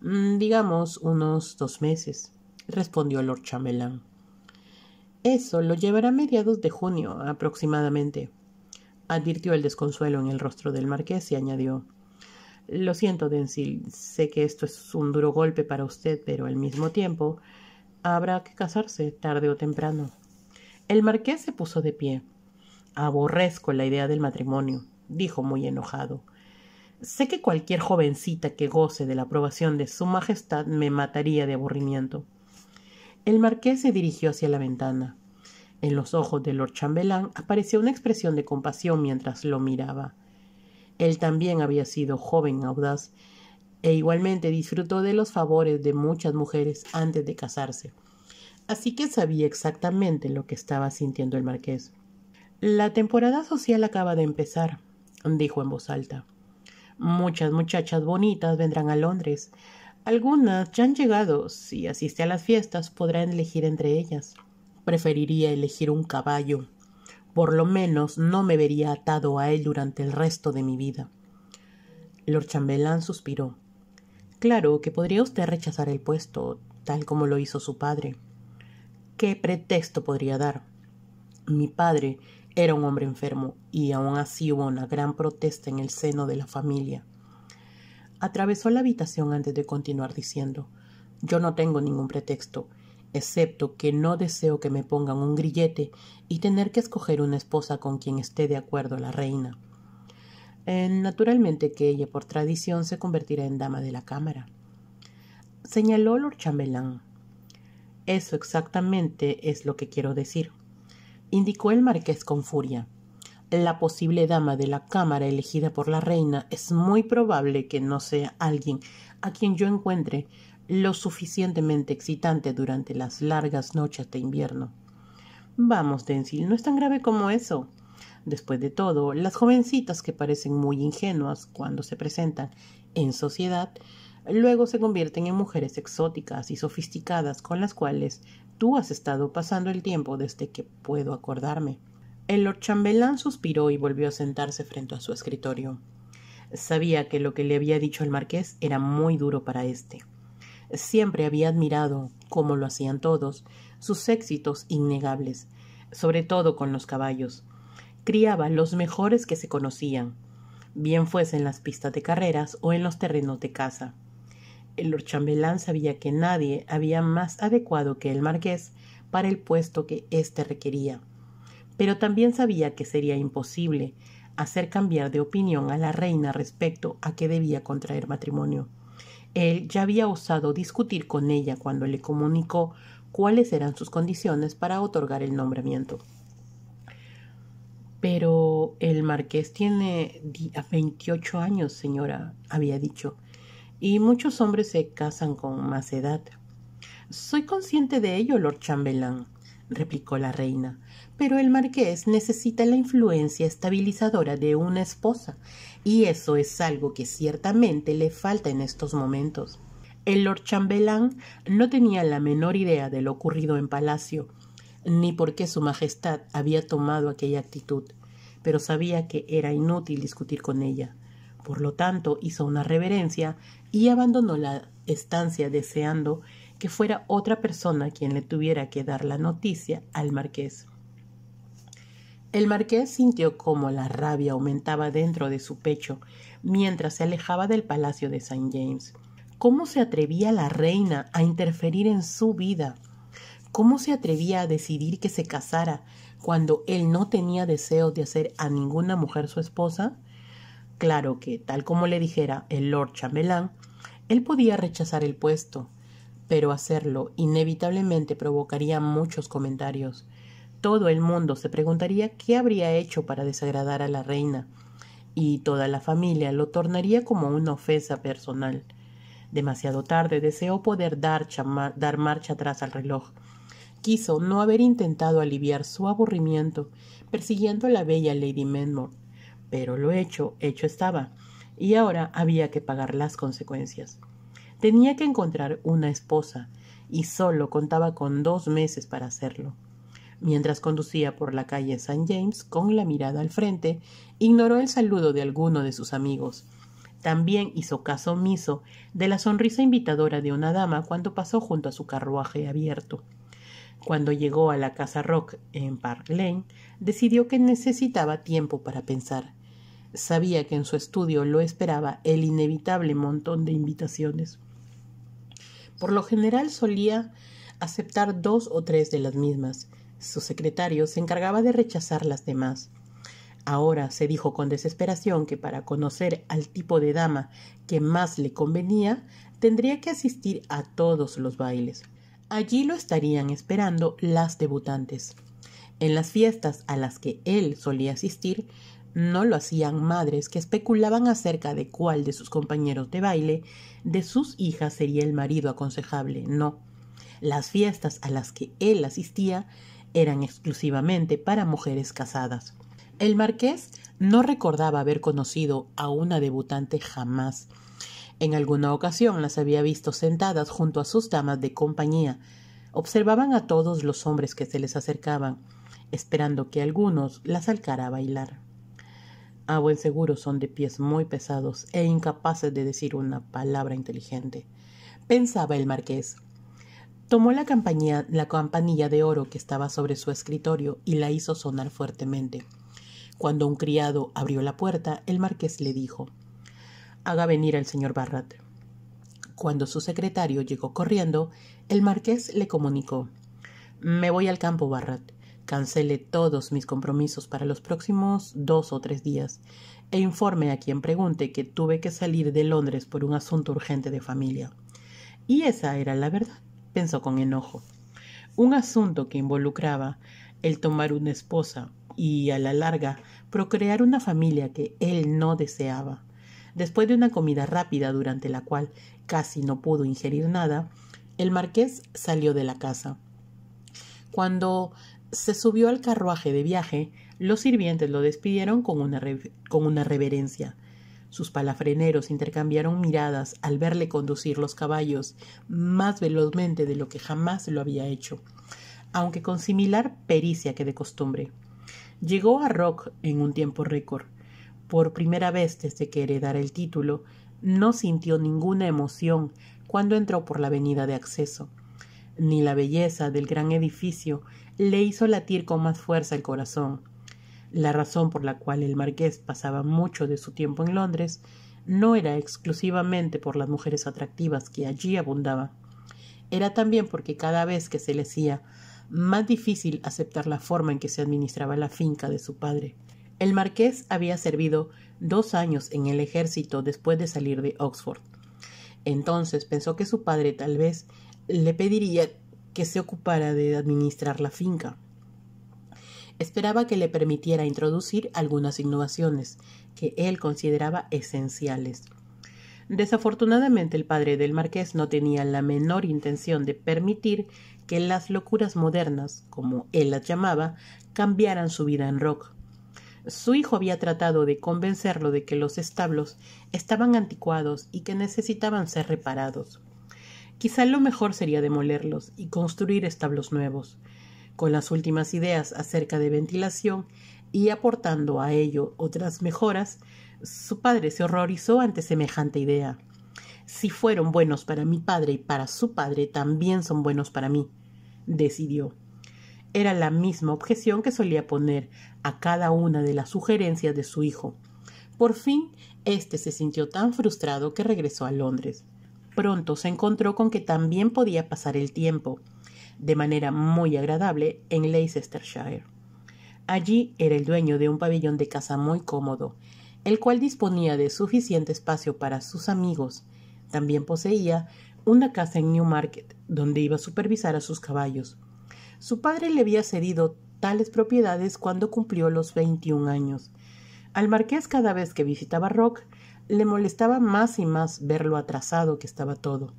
Mm, digamos unos dos meses respondió Lord Chambelán. Eso lo llevará a mediados de junio aproximadamente, advirtió el desconsuelo en el rostro del marqués y añadió Lo siento, Denzil, sé que esto es un duro golpe para usted, pero al mismo tiempo habrá que casarse tarde o temprano. El marqués se puso de pie. Aborrezco la idea del matrimonio, dijo muy enojado. Sé que cualquier jovencita que goce de la aprobación de Su Majestad me mataría de aburrimiento. El marqués se dirigió hacia la ventana. En los ojos de Lord Chambelán apareció una expresión de compasión mientras lo miraba. Él también había sido joven audaz e igualmente disfrutó de los favores de muchas mujeres antes de casarse. Así que sabía exactamente lo que estaba sintiendo el marqués. La temporada social acaba de empezar, dijo en voz alta. Muchas muchachas bonitas vendrán a Londres. Algunas ya han llegado. Si asiste a las fiestas, podrán elegir entre ellas. Preferiría elegir un caballo. Por lo menos no me vería atado a él durante el resto de mi vida. Lord Chambelán suspiró. Claro que podría usted rechazar el puesto, tal como lo hizo su padre. ¿Qué pretexto podría dar? Mi padre era un hombre enfermo y aún así hubo una gran protesta en el seno de la familia. Atravesó la habitación antes de continuar diciendo Yo no tengo ningún pretexto, excepto que no deseo que me pongan un grillete y tener que escoger una esposa con quien esté de acuerdo la reina. Naturalmente que ella por tradición se convertirá en dama de la cámara. Señaló Lord Chambelán. Eso exactamente es lo que quiero decir, indicó el marqués con furia la posible dama de la cámara elegida por la reina es muy probable que no sea alguien a quien yo encuentre lo suficientemente excitante durante las largas noches de invierno. Vamos, Denzil, no es tan grave como eso. Después de todo, las jovencitas que parecen muy ingenuas cuando se presentan en sociedad, luego se convierten en mujeres exóticas y sofisticadas con las cuales tú has estado pasando el tiempo desde que puedo acordarme. El Lord Chambelán suspiró y volvió a sentarse frente a su escritorio. Sabía que lo que le había dicho el marqués era muy duro para éste. Siempre había admirado, como lo hacían todos, sus éxitos innegables, sobre todo con los caballos. Criaba los mejores que se conocían, bien fuese en las pistas de carreras o en los terrenos de caza. El Lord Chambelán sabía que nadie había más adecuado que el marqués para el puesto que éste requería pero también sabía que sería imposible hacer cambiar de opinión a la reina respecto a que debía contraer matrimonio. Él ya había osado discutir con ella cuando le comunicó cuáles eran sus condiciones para otorgar el nombramiento. Pero el marqués tiene veintiocho años, señora, había dicho, y muchos hombres se casan con más edad. Soy consciente de ello, Lord Chambelán, replicó la reina, pero el marqués necesita la influencia estabilizadora de una esposa, y eso es algo que ciertamente le falta en estos momentos. El lord chambelán no tenía la menor idea de lo ocurrido en palacio, ni por qué su majestad había tomado aquella actitud, pero sabía que era inútil discutir con ella. Por lo tanto, hizo una reverencia y abandonó la estancia deseando que fuera otra persona quien le tuviera que dar la noticia al marqués. El marqués sintió cómo la rabia aumentaba dentro de su pecho mientras se alejaba del palacio de St. James. ¿Cómo se atrevía la reina a interferir en su vida? ¿Cómo se atrevía a decidir que se casara cuando él no tenía deseo de hacer a ninguna mujer su esposa? Claro que, tal como le dijera el Lord Chambelán, él podía rechazar el puesto, pero hacerlo inevitablemente provocaría muchos comentarios. Todo el mundo se preguntaría qué habría hecho para desagradar a la reina, y toda la familia lo tornaría como una ofensa personal. Demasiado tarde deseó poder dar, dar marcha atrás al reloj. Quiso no haber intentado aliviar su aburrimiento persiguiendo a la bella Lady Menmore, pero lo hecho, hecho estaba, y ahora había que pagar las consecuencias. Tenía que encontrar una esposa, y solo contaba con dos meses para hacerlo. Mientras conducía por la calle St. James con la mirada al frente, ignoró el saludo de alguno de sus amigos. También hizo caso omiso de la sonrisa invitadora de una dama cuando pasó junto a su carruaje abierto. Cuando llegó a la casa Rock en Park Lane, decidió que necesitaba tiempo para pensar. Sabía que en su estudio lo esperaba el inevitable montón de invitaciones. Por lo general solía aceptar dos o tres de las mismas. Su secretario se encargaba de rechazar las demás. Ahora se dijo con desesperación que para conocer al tipo de dama que más le convenía, tendría que asistir a todos los bailes. Allí lo estarían esperando las debutantes. En las fiestas a las que él solía asistir, no lo hacían madres que especulaban acerca de cuál de sus compañeros de baile de sus hijas sería el marido aconsejable. No. Las fiestas a las que él asistía eran exclusivamente para mujeres casadas. El marqués no recordaba haber conocido a una debutante jamás, en alguna ocasión las había visto sentadas junto a sus damas de compañía. Observaban a todos los hombres que se les acercaban, esperando que algunos las salcara a bailar. A buen seguro son de pies muy pesados e incapaces de decir una palabra inteligente, pensaba el marqués. Tomó la, la campanilla de oro que estaba sobre su escritorio y la hizo sonar fuertemente. Cuando un criado abrió la puerta, el marqués le dijo haga venir al señor Barrat. Cuando su secretario llegó corriendo, el marqués le comunicó Me voy al campo, Barrat. Cancele todos mis compromisos para los próximos dos o tres días e informe a quien pregunte que tuve que salir de Londres por un asunto urgente de familia. Y esa era la verdad, pensó con enojo. Un asunto que involucraba el tomar una esposa y, a la larga, procrear una familia que él no deseaba. Después de una comida rápida durante la cual casi no pudo ingerir nada, el marqués salió de la casa. Cuando se subió al carruaje de viaje, los sirvientes lo despidieron con una, con una reverencia. Sus palafreneros intercambiaron miradas al verle conducir los caballos más velozmente de lo que jamás lo había hecho, aunque con similar pericia que de costumbre. Llegó a Rock en un tiempo récord por primera vez desde que heredara el título, no sintió ninguna emoción cuando entró por la avenida de acceso. Ni la belleza del gran edificio le hizo latir con más fuerza el corazón. La razón por la cual el marqués pasaba mucho de su tiempo en Londres no era exclusivamente por las mujeres atractivas que allí abundaban. Era también porque cada vez que se le hacía más difícil aceptar la forma en que se administraba la finca de su padre. El marqués había servido dos años en el ejército después de salir de Oxford. Entonces pensó que su padre tal vez le pediría que se ocupara de administrar la finca. Esperaba que le permitiera introducir algunas innovaciones que él consideraba esenciales. Desafortunadamente el padre del marqués no tenía la menor intención de permitir que las locuras modernas, como él las llamaba, cambiaran su vida en rock. Su hijo había tratado de convencerlo de que los establos estaban anticuados y que necesitaban ser reparados. Quizá lo mejor sería demolerlos y construir establos nuevos. Con las últimas ideas acerca de ventilación y aportando a ello otras mejoras, su padre se horrorizó ante semejante idea. Si fueron buenos para mi padre y para su padre, también son buenos para mí, decidió. Era la misma objeción que solía poner a cada una de las sugerencias de su hijo. Por fin, éste se sintió tan frustrado que regresó a Londres. Pronto se encontró con que también podía pasar el tiempo. de manera muy agradable, en Leicestershire. Allí era el dueño de un pabellón de casa muy cómodo, el cual disponía de suficiente espacio para sus amigos. También poseía una casa en Newmarket, donde iba a supervisar a sus caballos. Su padre le había cedido tales propiedades cuando cumplió los 21 años. Al marqués cada vez que visitaba Rock le molestaba más y más ver lo atrasado que estaba todo.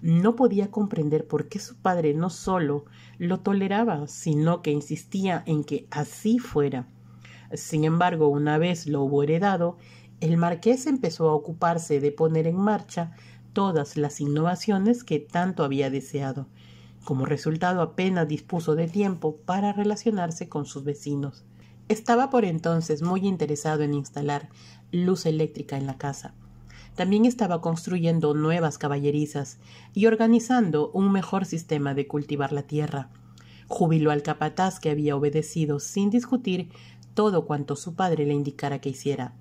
No podía comprender por qué su padre no solo lo toleraba, sino que insistía en que así fuera. Sin embargo, una vez lo hubo heredado, el marqués empezó a ocuparse de poner en marcha todas las innovaciones que tanto había deseado. Como resultado apenas dispuso de tiempo para relacionarse con sus vecinos. Estaba por entonces muy interesado en instalar luz eléctrica en la casa. También estaba construyendo nuevas caballerizas y organizando un mejor sistema de cultivar la tierra. Jubiló al capataz que había obedecido sin discutir todo cuanto su padre le indicara que hiciera.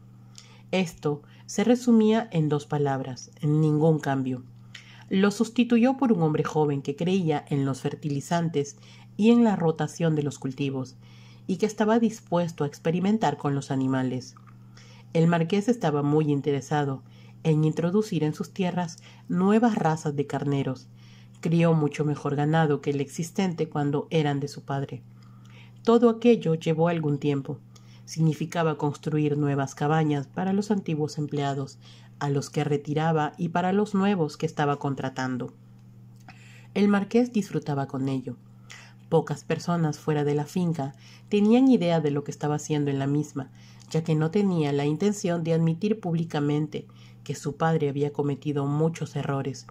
Esto se resumía en dos palabras, en ningún cambio. Lo sustituyó por un hombre joven que creía en los fertilizantes y en la rotación de los cultivos, y que estaba dispuesto a experimentar con los animales. El marqués estaba muy interesado en introducir en sus tierras nuevas razas de carneros. Crió mucho mejor ganado que el existente cuando eran de su padre. Todo aquello llevó algún tiempo. Significaba construir nuevas cabañas para los antiguos empleados, a los que retiraba y para los nuevos que estaba contratando. El marqués disfrutaba con ello. Pocas personas fuera de la finca tenían idea de lo que estaba haciendo en la misma, ya que no tenía la intención de admitir públicamente que su padre había cometido muchos errores.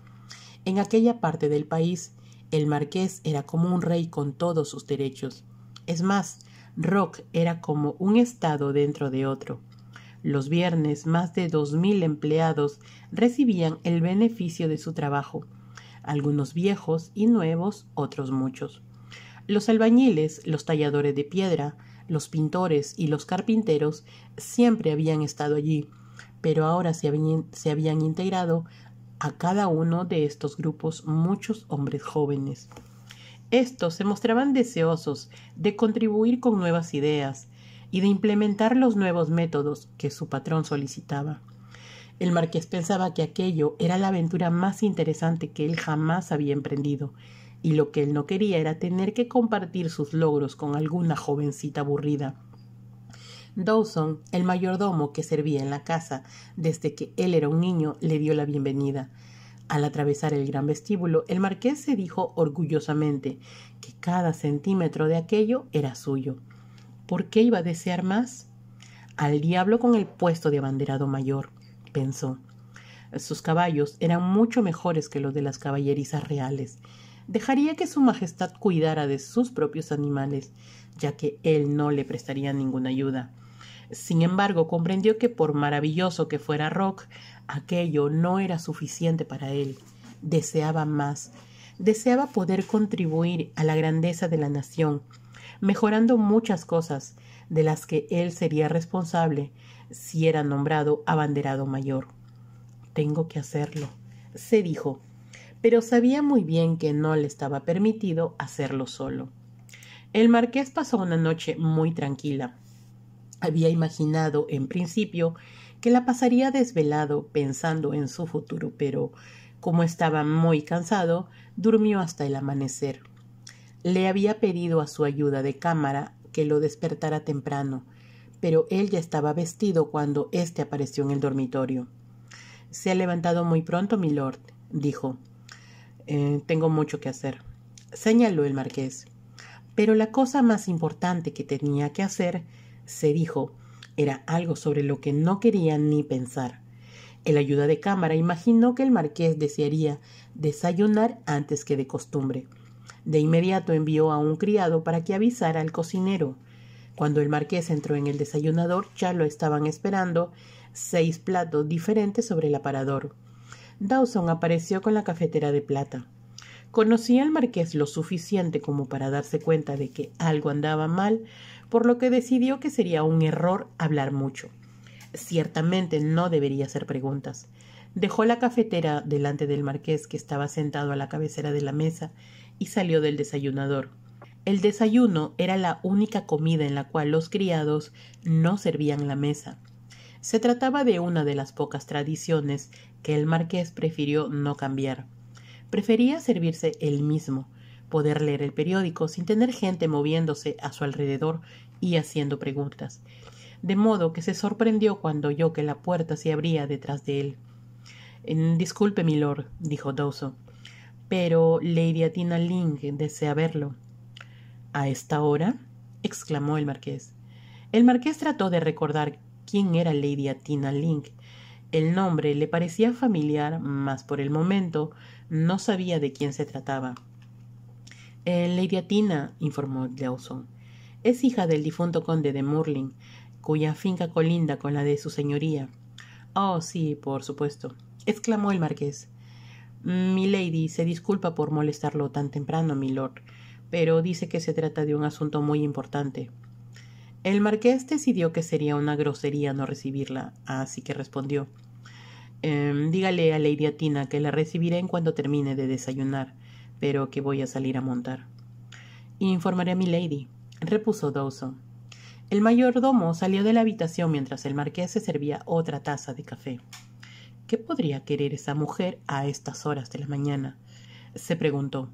En aquella parte del país, el marqués era como un rey con todos sus derechos. Es más, Rock era como un estado dentro de otro. Los viernes más de dos mil empleados recibían el beneficio de su trabajo, algunos viejos y nuevos, otros muchos. Los albañiles, los talladores de piedra, los pintores y los carpinteros siempre habían estado allí, pero ahora se habían, se habían integrado a cada uno de estos grupos muchos hombres jóvenes. Estos se mostraban deseosos de contribuir con nuevas ideas y de implementar los nuevos métodos que su patrón solicitaba. El marqués pensaba que aquello era la aventura más interesante que él jamás había emprendido, y lo que él no quería era tener que compartir sus logros con alguna jovencita aburrida. Dawson, el mayordomo que servía en la casa desde que él era un niño, le dio la bienvenida. Al atravesar el gran vestíbulo, el marqués se dijo orgullosamente que cada centímetro de aquello era suyo. ¿Por qué iba a desear más? Al diablo con el puesto de abanderado mayor, pensó. Sus caballos eran mucho mejores que los de las caballerizas reales, dejaría que su Majestad cuidara de sus propios animales, ya que él no le prestaría ninguna ayuda. Sin embargo, comprendió que por maravilloso que fuera Rock, aquello no era suficiente para él. Deseaba más. Deseaba poder contribuir a la grandeza de la nación, mejorando muchas cosas de las que él sería responsable si era nombrado abanderado mayor. Tengo que hacerlo, se dijo pero sabía muy bien que no le estaba permitido hacerlo solo. El marqués pasó una noche muy tranquila. Había imaginado, en principio, que la pasaría desvelado pensando en su futuro, pero como estaba muy cansado, durmió hasta el amanecer. Le había pedido a su ayuda de cámara que lo despertara temprano, pero él ya estaba vestido cuando éste apareció en el dormitorio. Se ha levantado muy pronto, milord, dijo. Eh, tengo mucho que hacer, señaló el marqués. Pero la cosa más importante que tenía que hacer, se dijo, era algo sobre lo que no quería ni pensar. El ayuda de cámara imaginó que el marqués desearía desayunar antes que de costumbre. De inmediato envió a un criado para que avisara al cocinero. Cuando el marqués entró en el desayunador ya lo estaban esperando seis platos diferentes sobre el aparador. Dawson apareció con la cafetera de plata. Conocía al marqués lo suficiente como para darse cuenta de que algo andaba mal, por lo que decidió que sería un error hablar mucho. Ciertamente no debería hacer preguntas. Dejó la cafetera delante del marqués que estaba sentado a la cabecera de la mesa y salió del desayunador. El desayuno era la única comida en la cual los criados no servían la mesa. Se trataba de una de las pocas tradiciones que el marqués prefirió no cambiar. Prefería servirse él mismo, poder leer el periódico sin tener gente moviéndose a su alrededor y haciendo preguntas. De modo que se sorprendió cuando oyó que la puerta se abría detrás de él. Disculpe, milord, dijo Dawson, pero Lady Atina Ling desea verlo. ¿A esta hora? exclamó el marqués. El marqués trató de recordar quién era Lady Atina Link. El nombre le parecía familiar, mas por el momento no sabía de quién se trataba. Eh, Lady Atina, informó Dawson, es hija del difunto conde de Murling, cuya finca colinda con la de su señoría. Oh, sí, por supuesto, exclamó el marqués. Mi lady se disculpa por molestarlo tan temprano, milord, pero dice que se trata de un asunto muy importante. El marqués decidió que sería una grosería no recibirla, así que respondió em, Dígale a Lady Atina que la recibiré en cuanto termine de desayunar, pero que voy a salir a montar. Informaré a mi lady, repuso Dawson. El mayordomo salió de la habitación mientras el marqués se servía otra taza de café. ¿Qué podría querer esa mujer a estas horas de la mañana? se preguntó.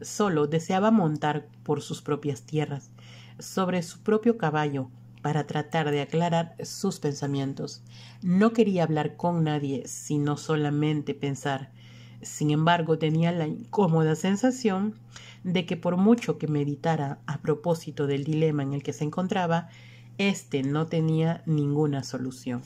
Solo deseaba montar por sus propias tierras sobre su propio caballo para tratar de aclarar sus pensamientos. No quería hablar con nadie, sino solamente pensar. Sin embargo, tenía la incómoda sensación de que por mucho que meditara a propósito del dilema en el que se encontraba, éste no tenía ninguna solución.